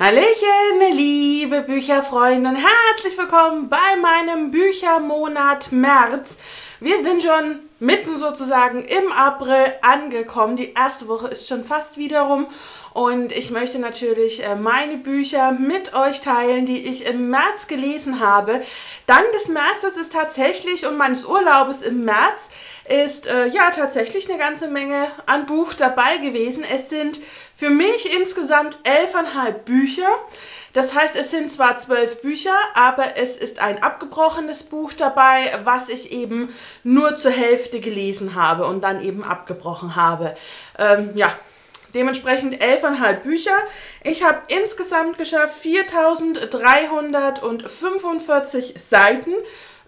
Hallöchen, liebe Bücherfreunde und herzlich willkommen bei meinem Büchermonat März. Wir sind schon mitten sozusagen im April angekommen. Die erste Woche ist schon fast wieder rum und ich möchte natürlich äh, meine Bücher mit euch teilen, die ich im März gelesen habe. Dank des Märzes ist tatsächlich und meines Urlaubes im März ist äh, ja tatsächlich eine ganze Menge an Buch dabei gewesen. Es sind für mich insgesamt elfeinhalb Bücher. Das heißt, es sind zwar zwölf Bücher, aber es ist ein abgebrochenes Buch dabei, was ich eben nur zur Hälfte gelesen habe und dann eben abgebrochen habe. Ähm, ja, dementsprechend elfeinhalb Bücher. Ich habe insgesamt geschafft 4345 Seiten.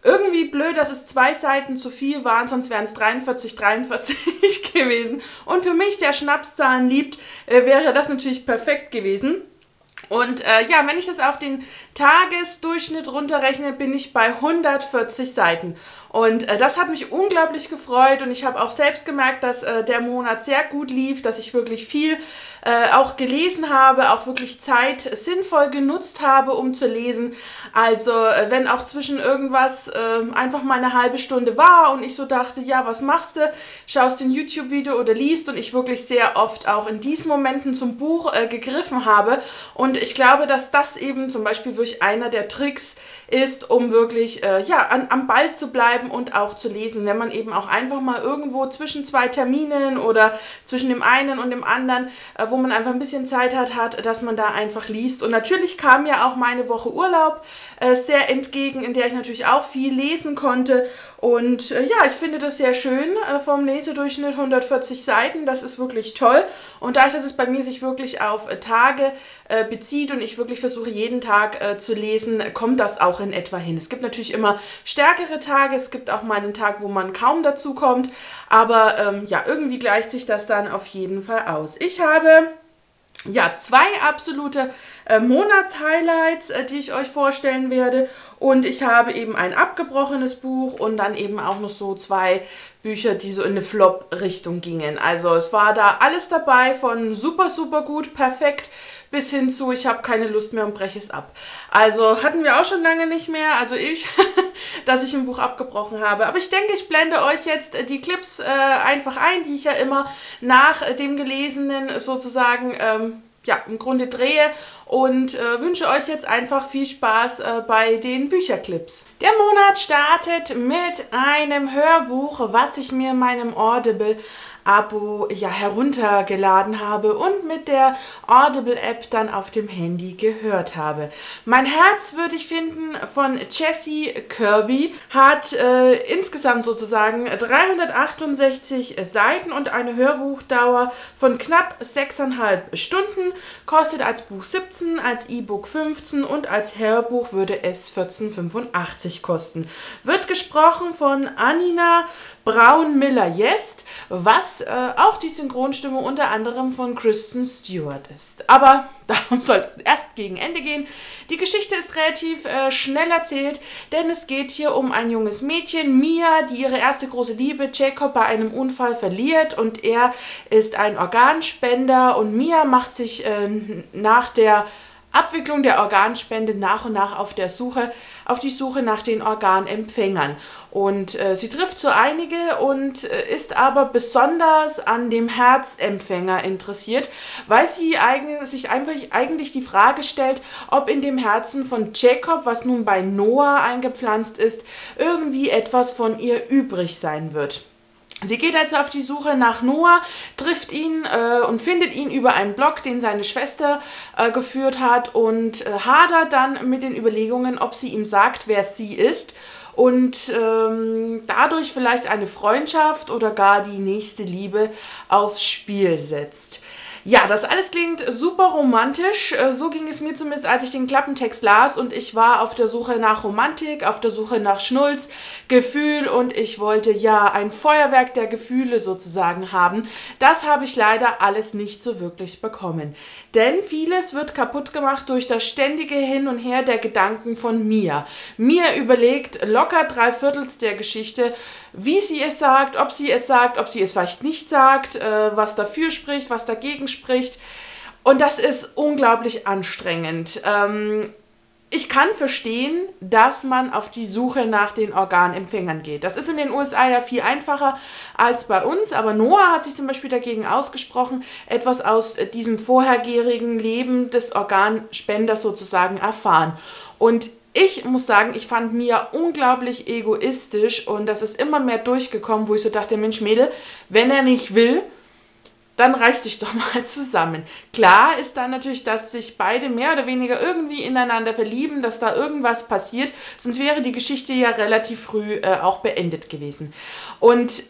Irgendwie blöd, dass es zwei Seiten zu viel waren, sonst wären es 43, 43 gewesen. Und für mich, der Schnapszahlen liebt, äh, wäre das natürlich perfekt gewesen. Und äh, ja, wenn ich das auf den Tagesdurchschnitt runterrechne, bin ich bei 140 Seiten. Und äh, das hat mich unglaublich gefreut und ich habe auch selbst gemerkt, dass äh, der Monat sehr gut lief, dass ich wirklich viel äh, auch gelesen habe, auch wirklich Zeit sinnvoll genutzt habe, um zu lesen. Also äh, wenn auch zwischen irgendwas äh, einfach mal eine halbe Stunde war und ich so dachte, ja, was machst du? Schaust ein YouTube-Video oder liest und ich wirklich sehr oft auch in diesen Momenten zum Buch äh, gegriffen habe. Und ich glaube, dass das eben zum Beispiel wirklich einer der Tricks ist, um wirklich äh, ja, an, am Ball zu bleiben und auch zu lesen. Wenn man eben auch einfach mal irgendwo zwischen zwei Terminen oder zwischen dem einen und dem anderen, äh, wo man einfach ein bisschen Zeit hat, hat, dass man da einfach liest. Und natürlich kam ja auch meine Woche Urlaub äh, sehr entgegen, in der ich natürlich auch viel lesen konnte. Und äh, ja, ich finde das sehr schön äh, vom Lesedurchschnitt 140 Seiten. Das ist wirklich toll. Und dadurch, dass es bei mir sich wirklich auf äh, Tage äh, bezieht und ich wirklich versuche, jeden Tag äh, zu lesen, kommt das auch in etwa hin. Es gibt natürlich immer stärkere Tage. Es gibt auch mal einen Tag, wo man kaum dazu kommt. Aber ähm, ja, irgendwie gleicht sich das dann auf jeden Fall aus. Ich habe ja, zwei absolute äh, Monatshighlights, äh, die ich euch vorstellen werde. Und ich habe eben ein abgebrochenes Buch und dann eben auch noch so zwei Bücher, die so in eine Flop-Richtung gingen. Also es war da alles dabei von super, super gut, perfekt bis hin zu, ich habe keine Lust mehr und breche es ab. Also hatten wir auch schon lange nicht mehr, also ich, dass ich ein Buch abgebrochen habe. Aber ich denke, ich blende euch jetzt äh, die Clips äh, einfach ein, die ich ja immer nach äh, dem Gelesenen sozusagen ähm, ja, im Grunde drehe und äh, wünsche euch jetzt einfach viel Spaß äh, bei den Bücherclips. Der Monat startet mit einem Hörbuch, was ich mir in meinem Audible Abo ja heruntergeladen habe und mit der Audible App dann auf dem Handy gehört habe. Mein Herz würde ich finden von Jessie Kirby hat äh, insgesamt sozusagen 368 Seiten und eine Hörbuchdauer von knapp 6,5 Stunden, kostet als Buch 17, als E-Book 15 und als Hörbuch würde es 14,85 kosten. Wird gesprochen von Anina Braun-Miller-Jest, was äh, auch die Synchronstimme unter anderem von Kristen Stewart ist. Aber darum soll es erst gegen Ende gehen. Die Geschichte ist relativ äh, schnell erzählt, denn es geht hier um ein junges Mädchen, Mia, die ihre erste große Liebe Jacob bei einem Unfall verliert und er ist ein Organspender und Mia macht sich äh, nach der Abwicklung der Organspende nach und nach auf der Suche, auf die Suche nach den Organempfängern. Und äh, sie trifft so einige und äh, ist aber besonders an dem Herzempfänger interessiert, weil sie eigen, sich einfach eigentlich die Frage stellt, ob in dem Herzen von Jacob, was nun bei Noah eingepflanzt ist, irgendwie etwas von ihr übrig sein wird. Sie geht also auf die Suche nach Noah, trifft ihn äh, und findet ihn über einen Blog, den seine Schwester äh, geführt hat und äh, hadert dann mit den Überlegungen, ob sie ihm sagt, wer sie ist und ähm, dadurch vielleicht eine Freundschaft oder gar die nächste Liebe aufs Spiel setzt. Ja, das alles klingt super romantisch. Äh, so ging es mir zumindest, als ich den Klappentext las und ich war auf der Suche nach Romantik, auf der Suche nach Schnulz, Gefühl und ich wollte ja ein Feuerwerk der Gefühle sozusagen haben. Das habe ich leider alles nicht so wirklich bekommen. Denn vieles wird kaputt gemacht durch das ständige Hin und Her der Gedanken von Mia. Mia überlegt locker drei Viertels der Geschichte, wie sie es sagt, ob sie es sagt, ob sie es vielleicht nicht sagt, äh, was dafür spricht, was dagegen spricht. Und das ist unglaublich anstrengend. Ähm, ich kann verstehen, dass man auf die Suche nach den Organempfängern geht. Das ist in den USA ja viel einfacher als bei uns, aber Noah hat sich zum Beispiel dagegen ausgesprochen, etwas aus diesem vorhergehenden Leben des Organspenders sozusagen erfahren. Und ich muss sagen, ich fand Mia unglaublich egoistisch und das ist immer mehr durchgekommen, wo ich so dachte, Mensch Mädel, wenn er nicht will, dann reiß dich doch mal zusammen. Klar ist dann natürlich, dass sich beide mehr oder weniger irgendwie ineinander verlieben, dass da irgendwas passiert, sonst wäre die Geschichte ja relativ früh äh, auch beendet gewesen. Und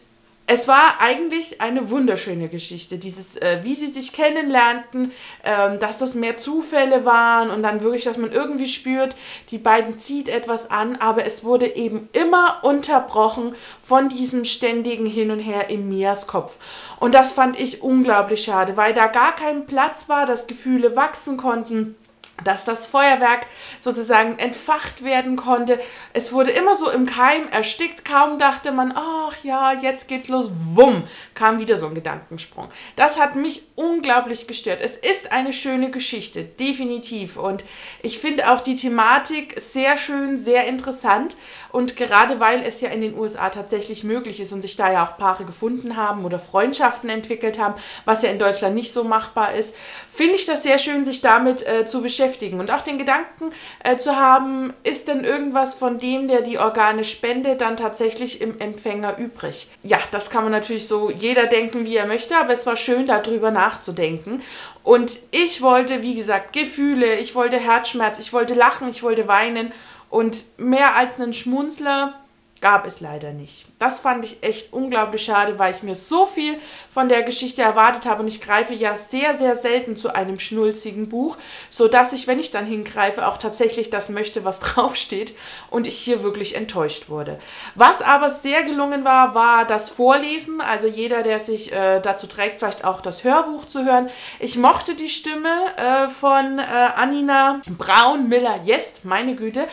es war eigentlich eine wunderschöne Geschichte, dieses, äh, wie sie sich kennenlernten, ähm, dass das mehr Zufälle waren und dann wirklich, dass man irgendwie spürt, die beiden zieht etwas an, aber es wurde eben immer unterbrochen von diesem ständigen Hin und Her in Mias Kopf. Und das fand ich unglaublich schade, weil da gar kein Platz war, dass Gefühle wachsen konnten dass das Feuerwerk sozusagen entfacht werden konnte. Es wurde immer so im Keim erstickt. Kaum dachte man, ach ja, jetzt geht's los. Wumm, kam wieder so ein Gedankensprung. Das hat mich unglaublich gestört. Es ist eine schöne Geschichte, definitiv. Und ich finde auch die Thematik sehr schön, sehr interessant. Und gerade weil es ja in den USA tatsächlich möglich ist und sich da ja auch Paare gefunden haben oder Freundschaften entwickelt haben, was ja in Deutschland nicht so machbar ist, finde ich das sehr schön, sich damit äh, zu beschäftigen und auch den Gedanken äh, zu haben, ist denn irgendwas von dem, der die Organe spendet, dann tatsächlich im Empfänger übrig? Ja, das kann man natürlich so jeder denken, wie er möchte, aber es war schön, darüber nachzudenken. Und ich wollte, wie gesagt, Gefühle, ich wollte Herzschmerz, ich wollte lachen, ich wollte weinen und mehr als einen Schmunzler gab es leider nicht. Das fand ich echt unglaublich schade, weil ich mir so viel von der Geschichte erwartet habe und ich greife ja sehr, sehr selten zu einem schnulzigen Buch, so dass ich, wenn ich dann hingreife, auch tatsächlich das möchte, was draufsteht und ich hier wirklich enttäuscht wurde. Was aber sehr gelungen war, war das Vorlesen, also jeder, der sich äh, dazu trägt, vielleicht auch das Hörbuch zu hören. Ich mochte die Stimme äh, von äh, Anina Braun-Miller-Jest, meine Güte.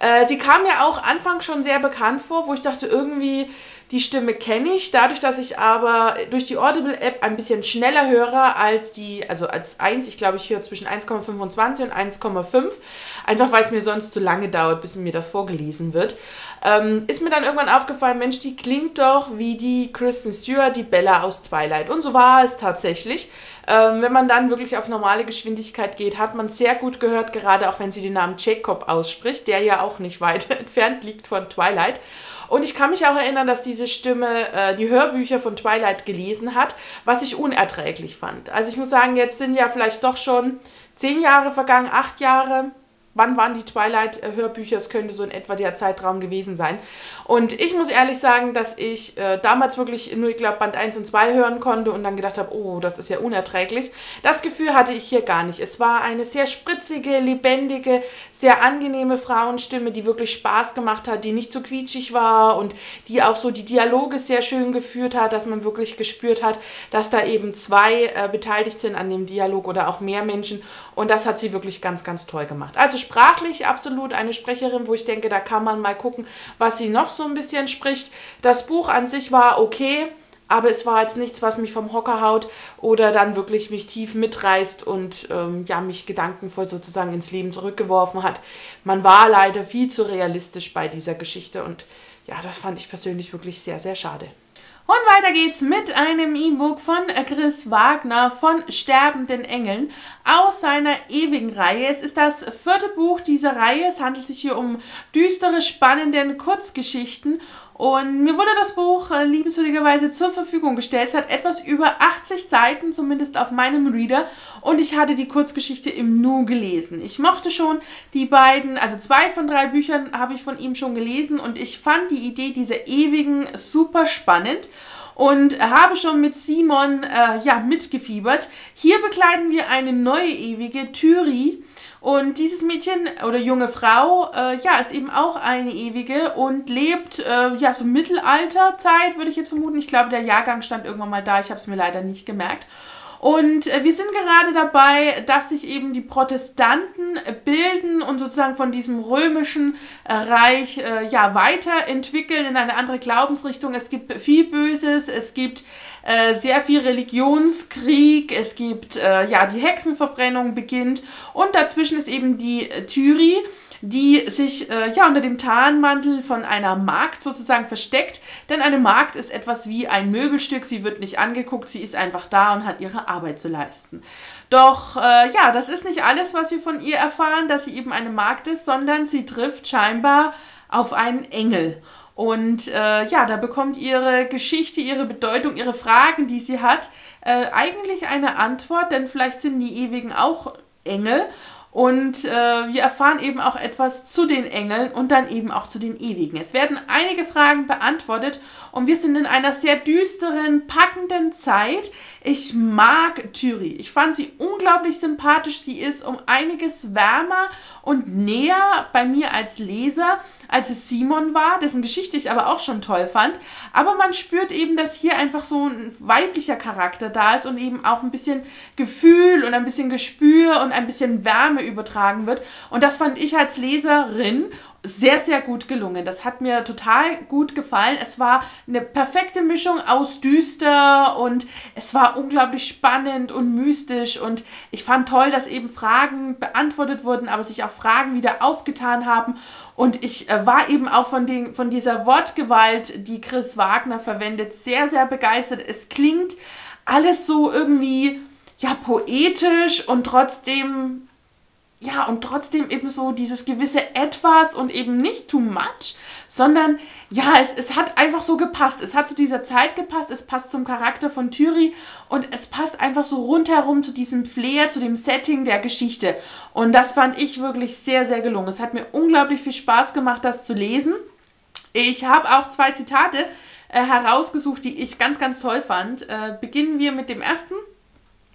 Äh, sie kam mir auch anfangs schon sehr bekannt vor, wo ich dachte, irgendwie die Stimme kenne ich. Dadurch, dass ich aber durch die Audible-App ein bisschen schneller höre als die, also als 1, ich glaube, ich höre zwischen 1,25 und 1,5, einfach weil es mir sonst zu lange dauert, bis mir das vorgelesen wird, ähm, ist mir dann irgendwann aufgefallen, Mensch, die klingt doch wie die Kristen Stewart, die Bella aus Twilight. Und so war es tatsächlich. Ähm, wenn man dann wirklich auf normale Geschwindigkeit geht, hat man sehr gut gehört, gerade auch wenn sie den Namen Jacob ausspricht, der ja auch nicht weit entfernt liegt von Twilight. Und ich kann mich auch erinnern, dass diese Stimme äh, die Hörbücher von Twilight gelesen hat, was ich unerträglich fand. Also ich muss sagen, jetzt sind ja vielleicht doch schon zehn Jahre vergangen, acht Jahre wann waren die Twilight-Hörbücher? Es könnte so in etwa der Zeitraum gewesen sein. Und ich muss ehrlich sagen, dass ich äh, damals wirklich nur, ich glaube, Band 1 und 2 hören konnte und dann gedacht habe, oh, das ist ja unerträglich. Das Gefühl hatte ich hier gar nicht. Es war eine sehr spritzige, lebendige, sehr angenehme Frauenstimme, die wirklich Spaß gemacht hat, die nicht so quietschig war und die auch so die Dialoge sehr schön geführt hat, dass man wirklich gespürt hat, dass da eben zwei äh, beteiligt sind an dem Dialog oder auch mehr Menschen. Und das hat sie wirklich ganz, ganz toll gemacht. Also sprachlich absolut eine Sprecherin, wo ich denke, da kann man mal gucken, was sie noch so ein bisschen spricht. Das Buch an sich war okay, aber es war jetzt nichts, was mich vom Hocker haut oder dann wirklich mich tief mitreißt und ähm, ja, mich gedankenvoll sozusagen ins Leben zurückgeworfen hat. Man war leider viel zu realistisch bei dieser Geschichte und ja, das fand ich persönlich wirklich sehr, sehr schade. Und weiter geht's mit einem E-Book von Chris Wagner von Sterbenden Engeln aus seiner ewigen Reihe. Es ist das vierte Buch dieser Reihe. Es handelt sich hier um düstere, spannende Kurzgeschichten und mir wurde das Buch äh, liebenswürdigerweise zur Verfügung gestellt. Es hat etwas über 80 Seiten, zumindest auf meinem Reader. Und ich hatte die Kurzgeschichte im Nu gelesen. Ich mochte schon die beiden, also zwei von drei Büchern habe ich von ihm schon gelesen. Und ich fand die Idee dieser ewigen super spannend und habe schon mit Simon äh, ja, mitgefiebert. Hier begleiten wir eine neue ewige, Thyri. Und dieses Mädchen oder junge Frau, äh, ja, ist eben auch eine ewige und lebt, äh, ja, so Mittelalterzeit, würde ich jetzt vermuten. Ich glaube, der Jahrgang stand irgendwann mal da. Ich habe es mir leider nicht gemerkt. Und äh, wir sind gerade dabei, dass sich eben die Protestanten bilden und sozusagen von diesem römischen äh, Reich äh, ja weiterentwickeln in eine andere Glaubensrichtung. Es gibt viel Böses, es gibt äh, sehr viel Religionskrieg, es gibt äh, ja die Hexenverbrennung beginnt und dazwischen ist eben die äh, Tyri die sich äh, ja unter dem Tarnmantel von einer Magd sozusagen versteckt. Denn eine Magd ist etwas wie ein Möbelstück, sie wird nicht angeguckt, sie ist einfach da und hat ihre Arbeit zu leisten. Doch äh, ja, das ist nicht alles, was wir von ihr erfahren, dass sie eben eine Magd ist, sondern sie trifft scheinbar auf einen Engel. Und äh, ja, da bekommt ihre Geschichte, ihre Bedeutung, ihre Fragen, die sie hat, äh, eigentlich eine Antwort, denn vielleicht sind die Ewigen auch Engel und äh, wir erfahren eben auch etwas zu den Engeln und dann eben auch zu den Ewigen. Es werden einige Fragen beantwortet und wir sind in einer sehr düsteren, packenden Zeit. Ich mag Tyri. Ich fand sie unglaublich sympathisch. Sie ist um einiges wärmer und näher bei mir als Leser als es Simon war, dessen Geschichte ich aber auch schon toll fand. Aber man spürt eben, dass hier einfach so ein weiblicher Charakter da ist und eben auch ein bisschen Gefühl und ein bisschen Gespür und ein bisschen Wärme übertragen wird. Und das fand ich als Leserin sehr, sehr gut gelungen. Das hat mir total gut gefallen. Es war eine perfekte Mischung aus düster und es war unglaublich spannend und mystisch und ich fand toll, dass eben Fragen beantwortet wurden, aber sich auch Fragen wieder aufgetan haben. Und ich äh, war eben auch von, den, von dieser Wortgewalt, die Chris Wagner verwendet, sehr, sehr begeistert. Es klingt alles so irgendwie, ja, poetisch und trotzdem ja, und trotzdem eben so dieses gewisse Etwas und eben nicht too much, sondern ja, es, es hat einfach so gepasst. Es hat zu dieser Zeit gepasst, es passt zum Charakter von Tyri und es passt einfach so rundherum zu diesem Flair, zu dem Setting der Geschichte. Und das fand ich wirklich sehr, sehr gelungen. Es hat mir unglaublich viel Spaß gemacht, das zu lesen. Ich habe auch zwei Zitate äh, herausgesucht, die ich ganz, ganz toll fand. Äh, beginnen wir mit dem ersten.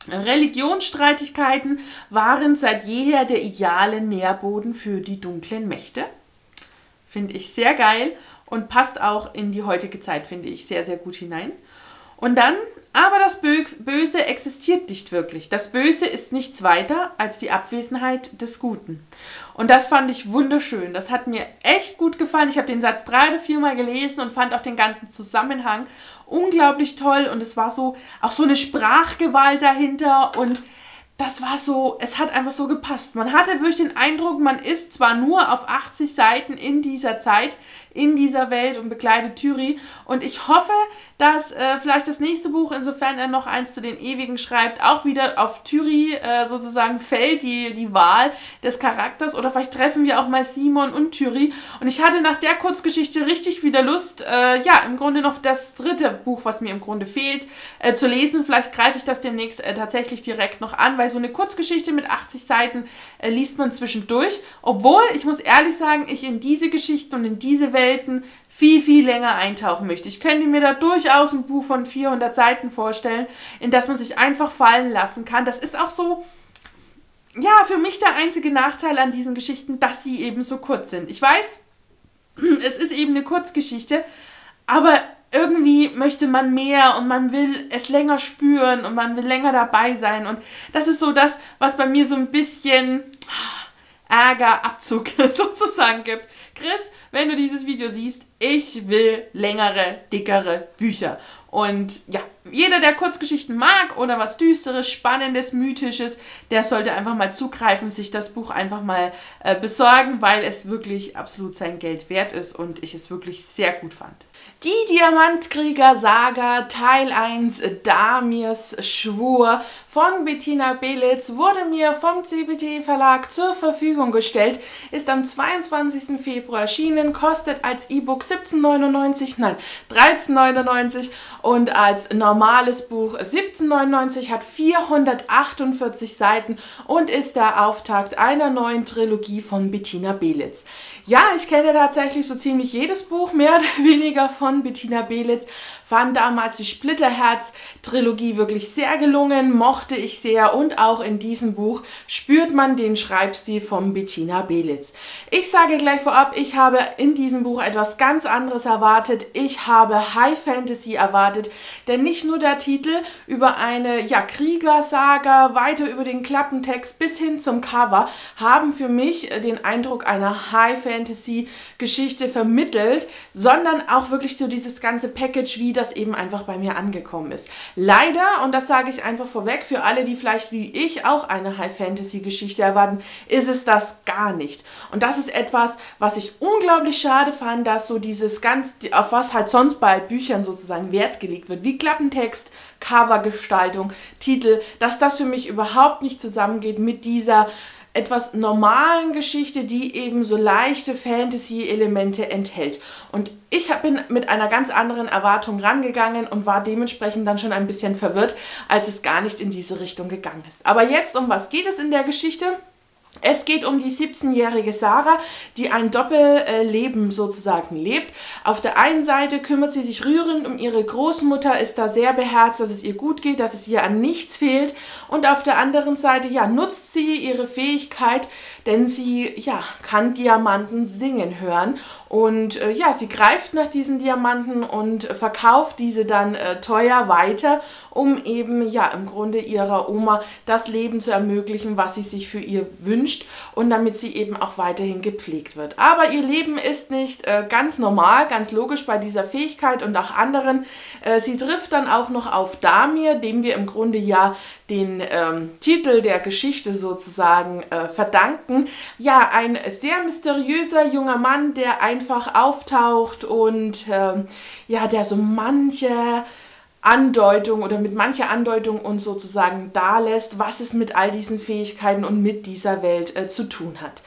Religionsstreitigkeiten waren seit jeher der ideale Nährboden für die dunklen Mächte. Finde ich sehr geil und passt auch in die heutige Zeit, finde ich, sehr, sehr gut hinein. Und dann, aber das Böse existiert nicht wirklich. Das Böse ist nichts weiter als die Abwesenheit des Guten. Und das fand ich wunderschön. Das hat mir echt gut gefallen. Ich habe den Satz drei oder viermal gelesen und fand auch den ganzen Zusammenhang unglaublich toll. Und es war so, auch so eine Sprachgewalt dahinter und das war so, es hat einfach so gepasst. Man hatte wirklich den Eindruck, man ist zwar nur auf 80 Seiten in dieser Zeit, in dieser Welt und begleitet Thüri. Und ich hoffe, dass äh, vielleicht das nächste Buch, insofern er noch eins zu den Ewigen schreibt, auch wieder auf Thüri äh, sozusagen fällt, die, die Wahl des Charakters. Oder vielleicht treffen wir auch mal Simon und Thüri. Und ich hatte nach der Kurzgeschichte richtig wieder Lust, äh, ja, im Grunde noch das dritte Buch, was mir im Grunde fehlt, äh, zu lesen. Vielleicht greife ich das demnächst äh, tatsächlich direkt noch an, weil so eine Kurzgeschichte mit 80 Seiten äh, liest man zwischendurch. Obwohl, ich muss ehrlich sagen, ich in diese Geschichten und in diese Welt Welten viel, viel länger eintauchen möchte. Ich könnte mir da durchaus ein Buch von 400 Seiten vorstellen, in das man sich einfach fallen lassen kann. Das ist auch so, ja, für mich der einzige Nachteil an diesen Geschichten, dass sie eben so kurz sind. Ich weiß, es ist eben eine Kurzgeschichte, aber irgendwie möchte man mehr und man will es länger spüren und man will länger dabei sein. Und das ist so das, was bei mir so ein bisschen Ärgerabzug sozusagen gibt. Chris, wenn du dieses Video siehst, ich will längere, dickere Bücher. Und ja, jeder, der Kurzgeschichten mag oder was Düsteres, Spannendes, Mythisches, der sollte einfach mal zugreifen, sich das Buch einfach mal äh, besorgen, weil es wirklich absolut sein Geld wert ist und ich es wirklich sehr gut fand. Die Diamantkrieger-Saga Teil 1 Damirs Schwur von Bettina Belitz wurde mir vom CBT Verlag zur Verfügung gestellt, ist am 22. Februar erschienen, kostet als E-Book 17,99, nein, 13,99 und als normales Buch 17,99, hat 448 Seiten und ist der Auftakt einer neuen Trilogie von Bettina Belitz. Ja, ich kenne tatsächlich so ziemlich jedes Buch, mehr oder weniger von Bettina Belitz. Fand damals die Splitterherz-Trilogie wirklich sehr gelungen, mochte ich sehr und auch in diesem Buch spürt man den Schreibstil von Bettina Belitz. Ich sage gleich vorab, ich habe in diesem Buch etwas ganz anderes erwartet. Ich habe High Fantasy erwartet, denn nicht nur der Titel über eine ja, Kriegersaga, weiter über den Klappentext bis hin zum Cover haben für mich den Eindruck einer High Fantasy Geschichte vermittelt, sondern auch wirklich so dieses ganze Package, wie das eben einfach bei mir angekommen ist. Leider, und das sage ich einfach vorweg, für alle, die vielleicht wie ich auch eine High Fantasy Geschichte erwarten, ist es das gar nicht. Und das ist etwas, was ich unglaublich schade fand, dass so dieses ganz, auf was halt sonst bei Büchern sozusagen Wert gelegt wird, wie Klappentext, Covergestaltung, Titel, dass das für mich überhaupt nicht zusammengeht mit dieser etwas normalen Geschichte, die eben so leichte Fantasy-Elemente enthält. Und ich bin mit einer ganz anderen Erwartung rangegangen und war dementsprechend dann schon ein bisschen verwirrt, als es gar nicht in diese Richtung gegangen ist. Aber jetzt, um was geht es in der Geschichte? Es geht um die 17-jährige Sarah, die ein Doppelleben sozusagen lebt. Auf der einen Seite kümmert sie sich rührend um ihre Großmutter, ist da sehr beherzt, dass es ihr gut geht, dass es ihr an nichts fehlt. Und auf der anderen Seite, ja, nutzt sie ihre Fähigkeit, denn sie, ja, kann Diamanten singen hören. Und äh, ja, sie greift nach diesen Diamanten und verkauft diese dann äh, teuer weiter, um eben, ja, im Grunde ihrer Oma das Leben zu ermöglichen, was sie sich für ihr wünscht und damit sie eben auch weiterhin gepflegt wird. Aber ihr Leben ist nicht äh, ganz normal, ganz logisch bei dieser Fähigkeit und auch anderen. Äh, sie trifft dann auch noch auf Damir, dem wir im Grunde ja den ähm, Titel der Geschichte sozusagen äh, verdanken. Ja, ein sehr mysteriöser junger Mann, der einfach auftaucht und ähm, ja, der so manche Andeutung oder mit mancher Andeutung uns sozusagen dalässt, was es mit all diesen Fähigkeiten und mit dieser Welt äh, zu tun hat.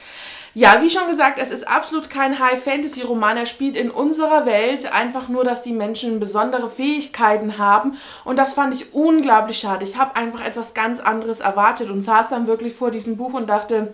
Ja, wie schon gesagt, es ist absolut kein High-Fantasy-Roman. Er spielt in unserer Welt einfach nur, dass die Menschen besondere Fähigkeiten haben. Und das fand ich unglaublich schade. Ich habe einfach etwas ganz anderes erwartet und saß dann wirklich vor diesem Buch und dachte,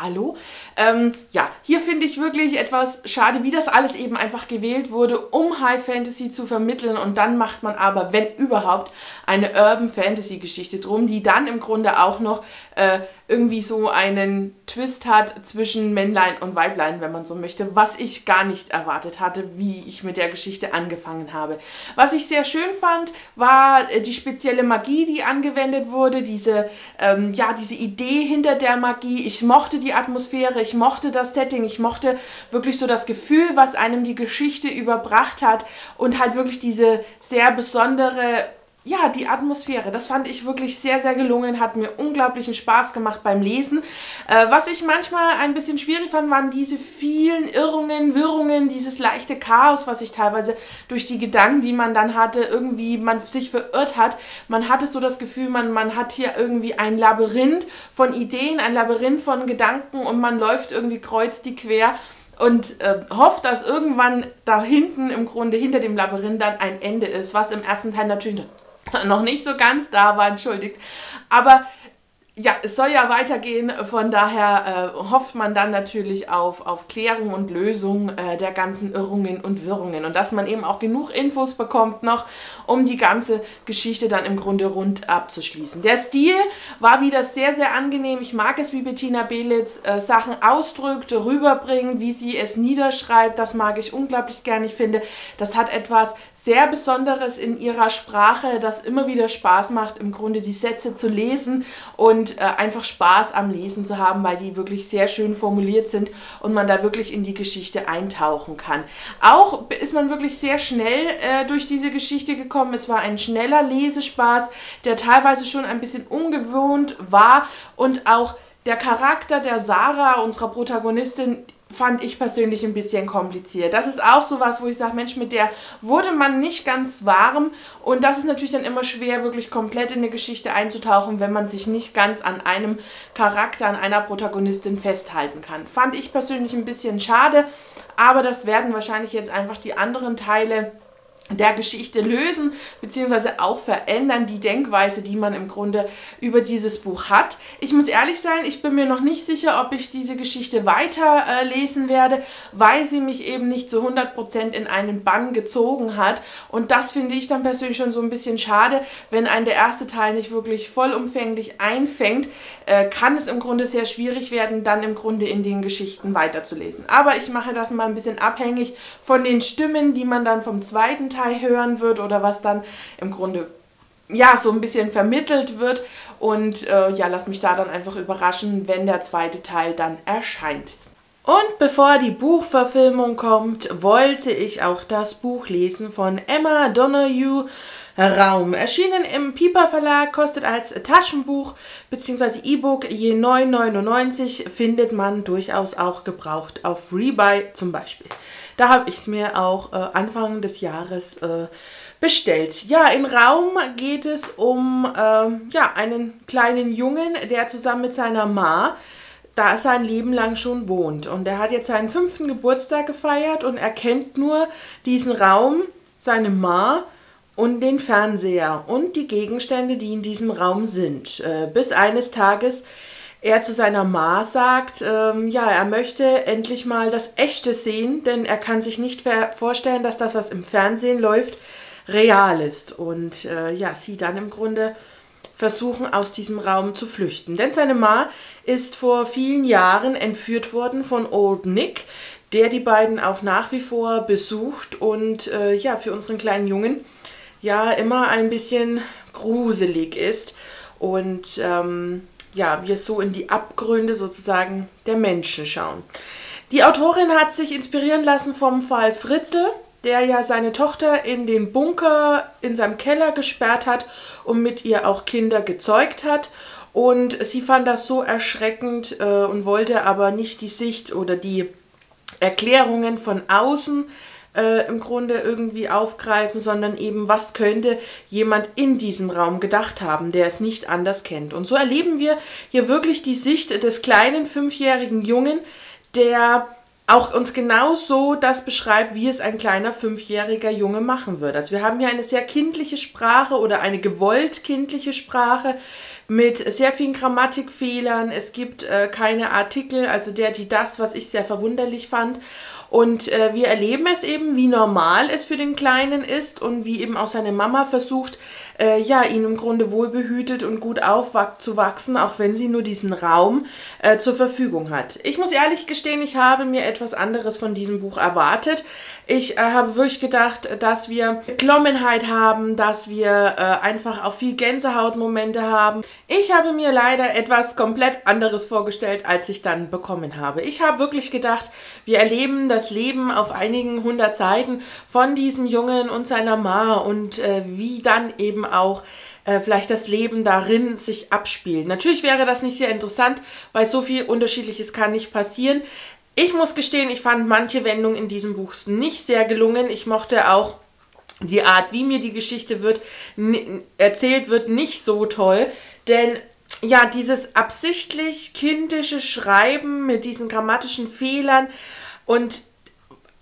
Hallo? Ähm, ja, hier finde ich wirklich etwas schade, wie das alles eben einfach gewählt wurde, um High Fantasy zu vermitteln. Und dann macht man aber, wenn überhaupt, eine Urban Fantasy Geschichte drum, die dann im Grunde auch noch äh, irgendwie so einen Twist hat zwischen Männlein und Weiblein, wenn man so möchte, was ich gar nicht erwartet hatte, wie ich mit der Geschichte angefangen habe. Was ich sehr schön fand, war äh, die spezielle Magie, die angewendet wurde, diese, ähm, ja, diese Idee hinter der Magie. Ich mochte die Atmosphäre, ich mochte das Setting, ich mochte wirklich so das Gefühl, was einem die Geschichte überbracht hat und halt wirklich diese sehr besondere ja, die Atmosphäre, das fand ich wirklich sehr, sehr gelungen, hat mir unglaublichen Spaß gemacht beim Lesen. Äh, was ich manchmal ein bisschen schwierig fand, waren diese vielen Irrungen, Wirrungen, dieses leichte Chaos, was sich teilweise durch die Gedanken, die man dann hatte, irgendwie man sich verirrt hat. Man hatte so das Gefühl, man, man hat hier irgendwie ein Labyrinth von Ideen, ein Labyrinth von Gedanken und man läuft irgendwie kreuz die quer und äh, hofft, dass irgendwann da hinten im Grunde hinter dem Labyrinth dann ein Ende ist, was im ersten Teil natürlich noch nicht so ganz da war, entschuldigt. Aber ja, es soll ja weitergehen, von daher äh, hofft man dann natürlich auf, auf Klärung und Lösung äh, der ganzen Irrungen und Wirrungen und dass man eben auch genug Infos bekommt noch, um die ganze Geschichte dann im Grunde rund abzuschließen. Der Stil war wieder sehr, sehr angenehm. Ich mag es, wie Bettina Belitz äh, Sachen ausdrückt, rüberbringt, wie sie es niederschreibt. Das mag ich unglaublich gern. Ich finde, das hat etwas sehr Besonderes in ihrer Sprache, das immer wieder Spaß macht, im Grunde die Sätze zu lesen und und äh, einfach Spaß am Lesen zu haben, weil die wirklich sehr schön formuliert sind und man da wirklich in die Geschichte eintauchen kann. Auch ist man wirklich sehr schnell äh, durch diese Geschichte gekommen. Es war ein schneller Lesespaß, der teilweise schon ein bisschen ungewohnt war und auch der Charakter der Sarah, unserer Protagonistin, fand ich persönlich ein bisschen kompliziert. Das ist auch so was, wo ich sage, Mensch, mit der wurde man nicht ganz warm und das ist natürlich dann immer schwer, wirklich komplett in eine Geschichte einzutauchen, wenn man sich nicht ganz an einem Charakter, an einer Protagonistin festhalten kann. Fand ich persönlich ein bisschen schade, aber das werden wahrscheinlich jetzt einfach die anderen Teile der Geschichte lösen, beziehungsweise auch verändern die Denkweise, die man im Grunde über dieses Buch hat. Ich muss ehrlich sein, ich bin mir noch nicht sicher, ob ich diese Geschichte weiter äh, werde, weil sie mich eben nicht zu 100% in einen Bann gezogen hat. Und das finde ich dann persönlich schon so ein bisschen schade, wenn ein der erste Teil nicht wirklich vollumfänglich einfängt, äh, kann es im Grunde sehr schwierig werden, dann im Grunde in den Geschichten weiterzulesen. Aber ich mache das mal ein bisschen abhängig von den Stimmen, die man dann vom zweiten Teil hören wird oder was dann im Grunde ja so ein bisschen vermittelt wird. Und äh, ja, lass mich da dann einfach überraschen, wenn der zweite Teil dann erscheint. Und bevor die Buchverfilmung kommt, wollte ich auch das Buch lesen von Emma Donoghue. Raum. Erschienen im Piper Verlag, kostet als Taschenbuch bzw. E-Book je 9,99, findet man durchaus auch gebraucht auf Rebuy zum Beispiel. Da habe ich es mir auch äh, Anfang des Jahres äh, bestellt. Ja, in Raum geht es um äh, ja, einen kleinen Jungen, der zusammen mit seiner Ma da sein Leben lang schon wohnt. Und er hat jetzt seinen fünften Geburtstag gefeiert und er kennt nur diesen Raum, seine Ma und den Fernseher und die Gegenstände, die in diesem Raum sind. Äh, bis eines Tages er zu seiner Ma sagt, ähm, ja, er möchte endlich mal das Echte sehen, denn er kann sich nicht vorstellen, dass das, was im Fernsehen läuft, real ist. Und äh, ja, sie dann im Grunde versuchen, aus diesem Raum zu flüchten. Denn seine Ma ist vor vielen Jahren entführt worden von Old Nick, der die beiden auch nach wie vor besucht und äh, ja, für unseren kleinen Jungen ja immer ein bisschen gruselig ist. Und ähm, ja, wir so in die Abgründe sozusagen der Menschen schauen. Die Autorin hat sich inspirieren lassen vom Fall Fritzl, der ja seine Tochter in den Bunker in seinem Keller gesperrt hat und mit ihr auch Kinder gezeugt hat. Und sie fand das so erschreckend äh, und wollte aber nicht die Sicht oder die Erklärungen von außen äh, im Grunde irgendwie aufgreifen, sondern eben, was könnte jemand in diesem Raum gedacht haben, der es nicht anders kennt. Und so erleben wir hier wirklich die Sicht des kleinen fünfjährigen Jungen, der auch uns genau so das beschreibt, wie es ein kleiner fünfjähriger Junge machen würde. Also wir haben hier eine sehr kindliche Sprache oder eine gewollt kindliche Sprache mit sehr vielen Grammatikfehlern. Es gibt äh, keine Artikel, also der, die, das, was ich sehr verwunderlich fand. Und äh, wir erleben es eben, wie normal es für den Kleinen ist und wie eben auch seine Mama versucht, äh, ja, ihn im Grunde wohlbehütet und gut aufzuwachsen, auch wenn sie nur diesen Raum äh, zur Verfügung hat. Ich muss ehrlich gestehen, ich habe mir etwas anderes von diesem Buch erwartet. Ich äh, habe wirklich gedacht, dass wir Klommenheit haben, dass wir äh, einfach auch viel Gänsehautmomente haben. Ich habe mir leider etwas komplett anderes vorgestellt, als ich dann bekommen habe. Ich habe wirklich gedacht, wir erleben das Leben auf einigen hundert Seiten von diesem Jungen und seiner Ma und äh, wie dann eben auch äh, vielleicht das Leben darin sich abspielt. Natürlich wäre das nicht sehr interessant, weil so viel Unterschiedliches kann nicht passieren. Ich muss gestehen, ich fand manche Wendungen in diesem Buch nicht sehr gelungen. Ich mochte auch die Art, wie mir die Geschichte wird, erzählt wird, nicht so toll. Denn ja, dieses absichtlich kindische Schreiben mit diesen grammatischen Fehlern und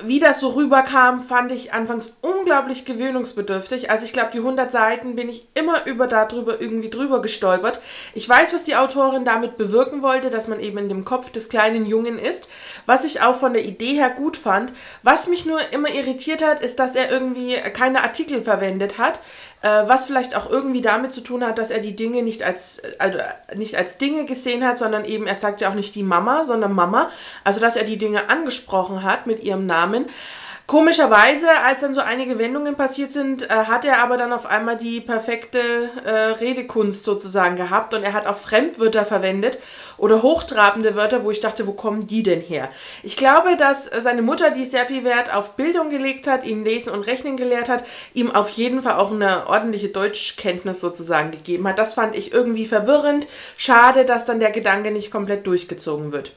wie das so rüberkam, fand ich anfangs unglaublich gewöhnungsbedürftig. Also ich glaube, die 100 Seiten bin ich immer über darüber irgendwie drüber gestolpert. Ich weiß, was die Autorin damit bewirken wollte, dass man eben in dem Kopf des kleinen Jungen ist, was ich auch von der Idee her gut fand. Was mich nur immer irritiert hat, ist, dass er irgendwie keine Artikel verwendet hat, äh, was vielleicht auch irgendwie damit zu tun hat, dass er die Dinge nicht als, also nicht als Dinge gesehen hat, sondern eben, er sagt ja auch nicht die Mama, sondern Mama. Also, dass er die Dinge angesprochen hat mit ihrem Namen. Komischerweise, als dann so einige Wendungen passiert sind, äh, hat er aber dann auf einmal die perfekte äh, Redekunst sozusagen gehabt und er hat auch Fremdwörter verwendet oder hochtrabende Wörter, wo ich dachte, wo kommen die denn her? Ich glaube, dass seine Mutter, die sehr viel Wert auf Bildung gelegt hat, ihm Lesen und Rechnen gelehrt hat, ihm auf jeden Fall auch eine ordentliche Deutschkenntnis sozusagen gegeben hat. Das fand ich irgendwie verwirrend. Schade, dass dann der Gedanke nicht komplett durchgezogen wird.